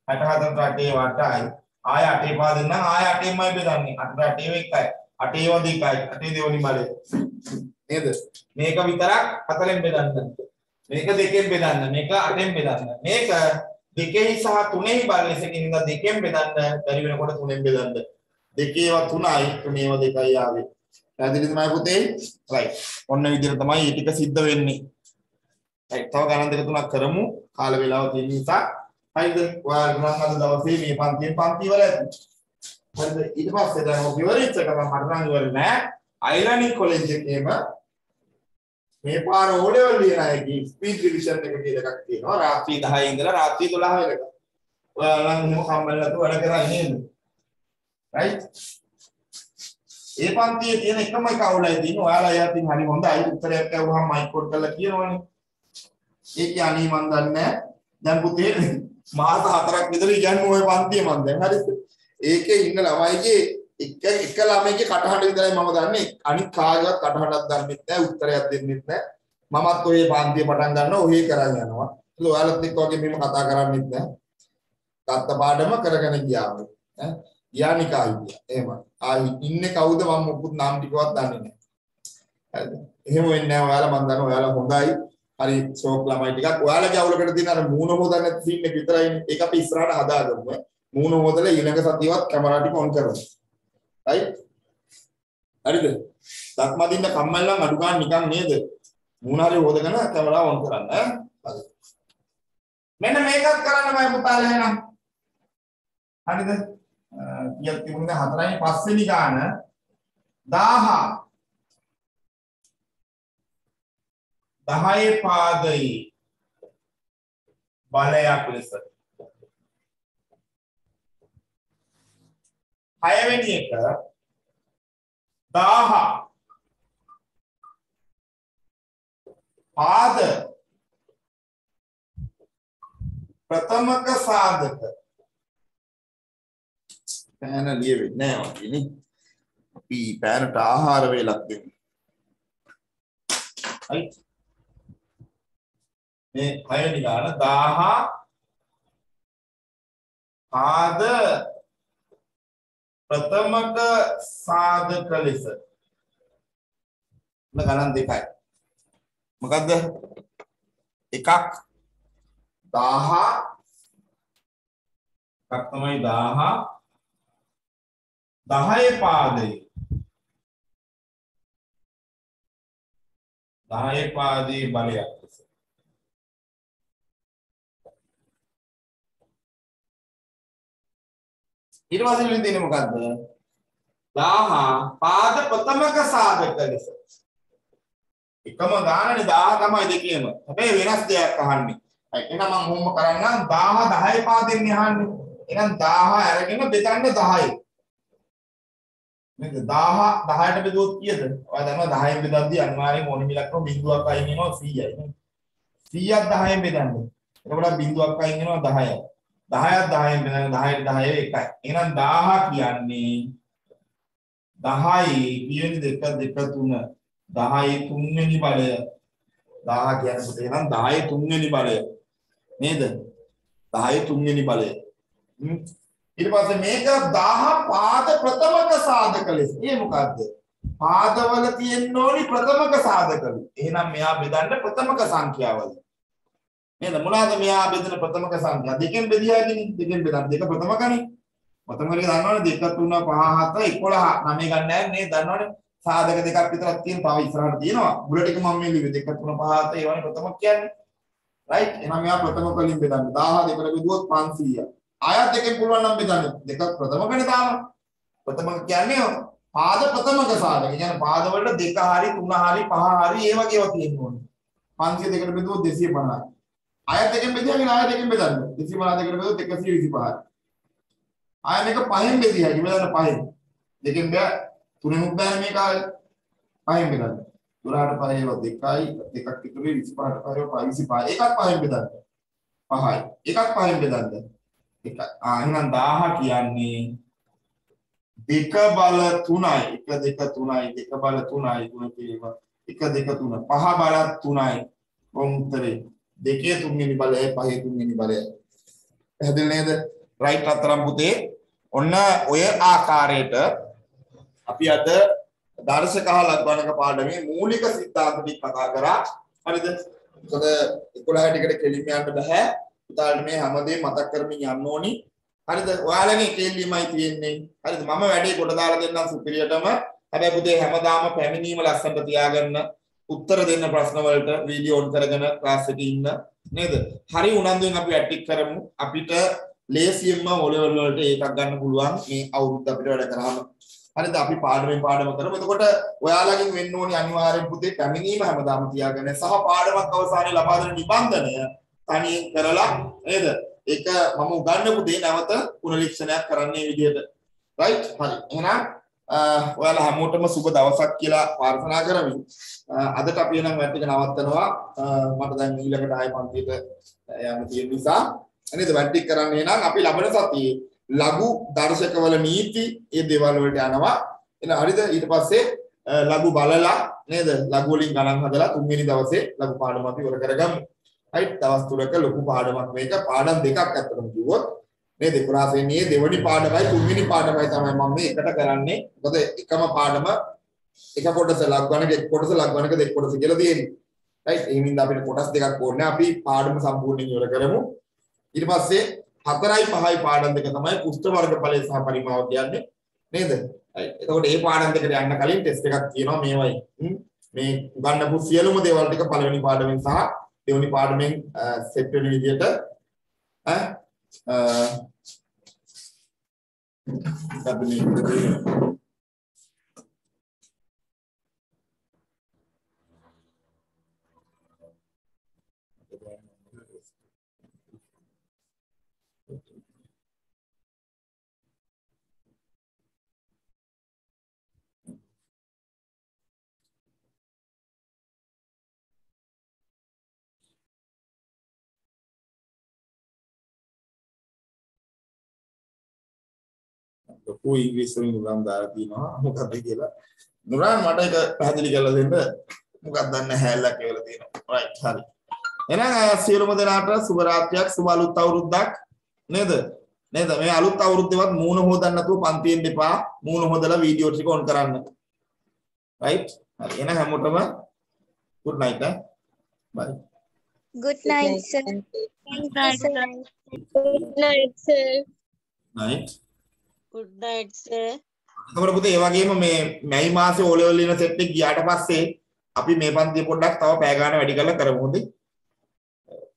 64ට 8 8යි ආය 8 පාදෙන් නම් ආය 8ෙන්මයි බෙදන්නේ. 8ට 8 1යි 8 ඒවා 2යි 8 දෙවෙනි බලය. නේද? මේක විතරක් 4ෙන් බෙදන්න. මේක දෙකෙන් බෙදන්න. මේක 8ෙන් බෙදන්න. මේක දෙකෙහි සහ තුනෙහි බල ලෙසකින් ඉඳලා දෙකෙන් බෙදන්න බැරි වෙනකොට තුනෙන් බෙදන්න. දෙකේව තුනයි. තුනේව දෙකයි ආවේ. පැහැදිලි තමයි පුතේ? රයිට් ඔන්න විදිහට තමයි මේ ටික සිද්ධ වෙන්නේ. රයිට් තව ගණන් දෙක තුනක් කරමු. කාල වේලාව තියෙන නිසා. හරිද? ඔයාලා නම් අද දවසේ මේ පන්තියෙන් පන්ති වල ඇති. හරිද? ඊට පස්සේ දැන් ඔය ඉවරෙච්ච එක මම මට නම් ඉවර නෑ. අයිරණි කොලෙජ් එකේම මේ පාර O level ලියන අයගේ ස්පීඩ් රිවිෂන් එක කියලා එකක් තියෙනවා. රාත්‍රී 10 ඉඳලා රාත්‍රී 12 වෙනකම්. ඔයාලා නම් එහෙම කම්මැලි නැතුව වැඩ කරන්නේ නේද? right? ඒ පන්තියේ තියෙන එකම එක අවුලයි තියෙන්නේ. ඔයාලා එයාටින් හරි හොඳයි. උත්තරයක් ඇහුවහම මයික් කෝඩ් කරලා කියනවනේ. ඒක අනේ මන් දන්නේ නැහැ. දැන් පුතේ මාස හතරක් විතර ඉගන්නේ ওই පන්තිය මන් දැන් හරිද? ඒකේ ඉන්න ළමයිගේ එක එක ළමයිගේ කටහඬ විතරයි මම දන්නේ. අනිත් කාගේවත් කටහඬක් දන්නෙත් නැහැ, උත්තරයක් දෙන්නෙත් නැහැ. මමත් ඔය පන්තිය පටන් ගන්නවා, ඔහේ කරන් යනවා. ඒක ඔයාලත් එක්ක වගේ මෙහෙම කතා කරන්නෙත් නැහැ. ගත්ත පාඩම කරගෙන ගියා. ඈ යානිකා හිටියා. එහෙම. ආයි ඉන්නේ කවුද මම මොකුත් නම් ටිකවත් දන්නේ නැහැ. හරිද? එහෙම වෙන්නේ නැහැ. ඔයාලා මම දන්නවා ඔයාලා හොඳයි. හරි ෂෝක් ළමයි ටිකක් ඔයාලගේ අවුලකට තියෙන අර මූණ හොදන්න නැති සීන් එක විතරයිනේ. ඒක අපි ඉස්සරහට හදාගමු. ඈ. මූණ හොදලා ඊළඟ සතියවත් කැමරා ටික ඔන් කරමු. Right? හරිද? දක්මදින්න කම්මල් නම් අඩු ගන්න නිකන් නේද? මූණ හරි හොදගෙන කැමරා ඔන් කරන්න ඈ. හරි. මෙන්න මේකත් කරන්න මම පුතාලා එහෙනම්. හරිද? කීයක් තිබුණේ හතරයි පස්වෙනි ගාන 1000 10 පාදයේ බලයක් ලෙස හයවෙනි එක 1000 පාද. ප්‍රථමක සාධක. පෑන ලියවෙන්නේ නැහැ වගේ අපි පෑනට ආහාර වේලක් දෙමු. right මේ හයවෙනි ගාන 1000 පාද. ප්‍රථමක සාධක ලෙස. මේ ගණන් දෙකයි. මොකද්ද? එකක් 1000 එකක් තමයි 1000 10 පාදයේ. 10 පාදයේ බලයක් ලෙස. ඊට පස්සේ වෙන දෙන්නේ මොකද්ද 1000 පාද ප්‍රථමක සාධක ලෙස එකම ගානනේ 1000 තමයි දෙකේම හැබැයි වෙනස් දෙයක් අහන්නේ එහෙනම් මම හොම්ම කරන්නම් 1000 10 පාදෙන් අහන්නේ එහෙනම් 1000 අරගෙන බෙදන්න 10 නේද 1000 10ට බෙදුවොත් කීයද? ඔයා දන්නවා 10න් බෙදද්දී අනිවාර්යෙන් ඕනි මිලක්කම බිංදුවක් අයින් වෙනවා 100යි නේ. 100ක් 10න් බෙදන්න. එතකොට බිංදුවක් අයින් වෙනවා 10යි. 10ක් 10න් බෙදන්න 10ට 10 එකයි. එහෙනම් 1000 කියන්නේ 10යි කියන දෙක දෙක තුන 10 තුන්වෙනි බලය 1000 කියන්නේ පුතේ එහෙනම් 10 තුන්වෙනි බලය නේද? 10 තුන්වෙනි බලය. ඊට පස්සේ මේක 1000 පාද ප්‍රථමක සාධක ලෙස. ඒ මොකද්ද? පාදවල තියෙන්න ඕනි ප්‍රථමක සාධකලු. එහෙනම් මෙයා බෙදන්න ප්‍රථමක සංඛ්‍යාවල. නේද? මොනවාද මෙයා බෙදෙන ප්‍රථමක සංඛ්‍යා? දෙකෙන් බෙදියාගෙන දෙකෙන් බෙදන්න. දෙක ප්‍රථමකනේ. ප්‍රථමකේ දන්නවනේ 2 3 5 7 11 9 ගන්න නැහැ නේ දන්නවනේ. සාධක දෙකක් විතරක් තියෙන තව ඉස්සරහට තියෙනවා. මුල ටික මම මේ ලිව්වේ 2 3 5 7 ඒවනේ ප්‍රථමක කියන්නේ. රයිට්? එහෙනම් මෙයා ප්‍රථමක වලින් බෙදන්න. 1000 දෙකට බෙදුවොත් 500. ආයත් දෙකෙන් පුළුවන් නම් බෙදන්න. දෙක ප්‍රථමකනේ තාම. ප්‍රථමක කියන්නේ පාද ප්‍රථමක සාධක. කියන්නේ පාද වලට දෙක හරි තුන හරි පහ හරි ඒ වගේ ඒවා තියෙන්න ඕනේ. 500 දෙකට බෙදුවොත් 250යි. ආයත් දෙකෙන් බෙදියාගෙන ආයත් දෙකෙන් බෙදන්න. 250 දෙකට බෙදුවොත් 125යි. ආය මේක පහෙන් බෙදිය හැකි. බෙදන්න පහෙන්. දෙකෙන් බෑ තුනෙන් බෑ මේක ආය. පහෙන් බෙදන්න. දුරාට පහේ ඒවා දෙකයි දෙකක් ඉතුරු 25ට පහේ 25 එකක් පහෙන් බෙදන්න. පහයි. එකක් පහෙන් බෙදන්න. එක ආ එහෙනම් 1000 කියන්නේ දෙක බල 3යි 1 2 3යි දෙක බල 3යි තුන කියේවා 1 2 3 පහ බල 3යි උත්තරේ දෙකේ තුන්වෙනි බලය පහේ තුන්වෙනි බලය පැහැදිලි නේද රයිට් අතරම් පුතේ ඔන්න ඔය ආකාරයට අපි අද දර්ශක හා ලබනක පාඩමේ මූලික සිද්ධාන්ත ටික කතා කරා හරිද මොකද 11 ටිකට කෙලින්ම යන්න බෑ පුතාලට මේ හැමදේම මතක් කරමින් යන්න ඕනි. හරිද? ඔයාලගේ කෙල්ලීමයි තියෙන්නේ. හරිද? මම වැඩේ කොට දාලා දෙන්නම් සුපිරියටම. හැබැයි පුතේ හැමදාම පැමිණීම ලස්සනට තියාගන්න. උත්තර දෙන්න ප්‍රශ්න වලට වීඩියෝ ඔන් කරගෙන ක්ලාස් එකේ ඉන්න නේද? හරි උනන්දුවෙන් අපි ඇටික් කරමු. අපිට ලේසියෙන්ම O level වලට ඒකක් ගන්න පුළුවන් මේ අවුරුද්ද අපිට වැඩ කරාම. හරිද? අපි පාඩමෙන් පාඩම කරමු. එතකොට ඔයාලගෙන් වෙන්න ඕනි අනිවාර්යෙන් පුතේ පැමිණීම හැමදාම තියාගන්න සහ පාඩමක් අවසානයේ ලබා දෙන නිබන්ධනය තනියෙන් කරලා නේද? ඒක මම උගන්වපු දේ නැවත පුනරීක්ෂණයක් කරන්නේ විදිහට. රයිට්? හරි. එහෙනම් ඔයාලා හැමෝටම සුබ දවසක් කියලා ප්‍රාර්ථනා කරමින් අදට අපි එනම් වැඩ ටික නවත්තනවා. මට දැන් ඊළඟට ආයෙ පන්තියට යන්න තියෙන නිසා නේද වැඩ ටික කරන්න එහෙනම් අපි ලබන සතියේ ලඝු දර්ශකවල නීති ඒ දේවල් වලට යනවා. එහෙනම් හරිද? ඊට පස්සේ ලඝු බලලා නේද? ලඝු වලින් ගණන් හදලා තුන්වෙනි දවසේ ලඝු පාඩම අපි ඉවර කරගමු. හයිට් දවස් තුනක ලොකු පාඩමක් මේක පාඩම් දෙකක් අතරම කිව්වොත් මේ දෙපුරාසෙන්නේ දෙවනි පාඩමයි තුන්වෙනි පාඩමයි තමයි මම මේ එකට කරන්නේ. මොකද එකම පාඩම එක කොටස ලක්වනක එක් කොටස ලක්වනක දෙක කොටස කියලා තියෙන්නේ. රයිට් ඒ හින්දා අපිට කොටස් දෙකක් ඕනේ. අපි පාඩම සම්පූර්ණයෙන් ඉවර කරමු. ඊට පස්සේ හතරයි පහයි පාඩම් දෙක තමයි කුෂ්ඨ වර්ගඵලය සහ පරිමාව කියන්නේ. නේද? රයිට් එතකොට මේ පාඩම් දෙකට යන්න කලින් ටෙස්ට් එකක් තියෙනවා මේවයි. මේ උගන්නපු සියලුම දේවල් ටික පළවෙනි පාඩමෙන් සහ දෙවෙනි පාඩමෙන් සෙට් වෙන විදිහට ඈ අපි ලොකු ඉංග්‍රීසි වලින් උගම් දාලා තිනවා. මොකක්ද කියලා? නුරාන් මට ඒක පැහැදිලි කරලා දෙන්න. මොකක්ද දන්නේ හැල්ලක් කියලා තියෙනවා රයිට් හරි. එහෙනම් සියලුම දෙනාට සුබ රාත්‍රියක් සුබ අලුත් අවුරුද්දක් නේද? නේද? මේ අලුත් අවුරුද්දේවත් මූණ හොදන්න නැතුව පන්තියෙන් දෙපා මූණ හොදලා වීඩියෝ ටික ඔන් කරන්න. රයිට් හරි. එහෙනම් හැමෝටම good night ඈ bye. Good night, sir. Good night, sir. Good night, sir. night Good night, sir. එතකොට පුතේ ඒ වගේම මේ මැයි මාසේ O level වෙන සෙට් එක ගියාට පස්සේ අපි මේ පන්තිය පොඩ්ඩක් තව පැය ගන්න වැඩි කරලා කරමු හොඳේ.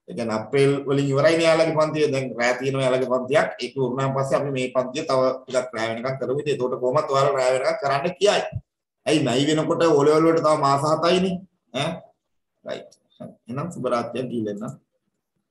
ඒ කියන්නේ අප්‍රේල් වලින් ඉවරයි නේ යාළගේ පන්තිය. දැන් රෑ තියෙනවා යාළගේ පන්තියක්. ඒක උරුණාන් පස්සේ අපි මේ පන්තිය තව ටිකක් රෑ වෙනකන් කරමු. ඉතින් ඒකට කොහොමත් ඔයාලා රෑ වෙනකන් කරන්න කියයි. ඇයි මැයි වෙනකොට O level වලට තව මාස 7යිනේ. ඈ. රයිට්. එහෙනම් සුබ රාත්‍රියක් දීලා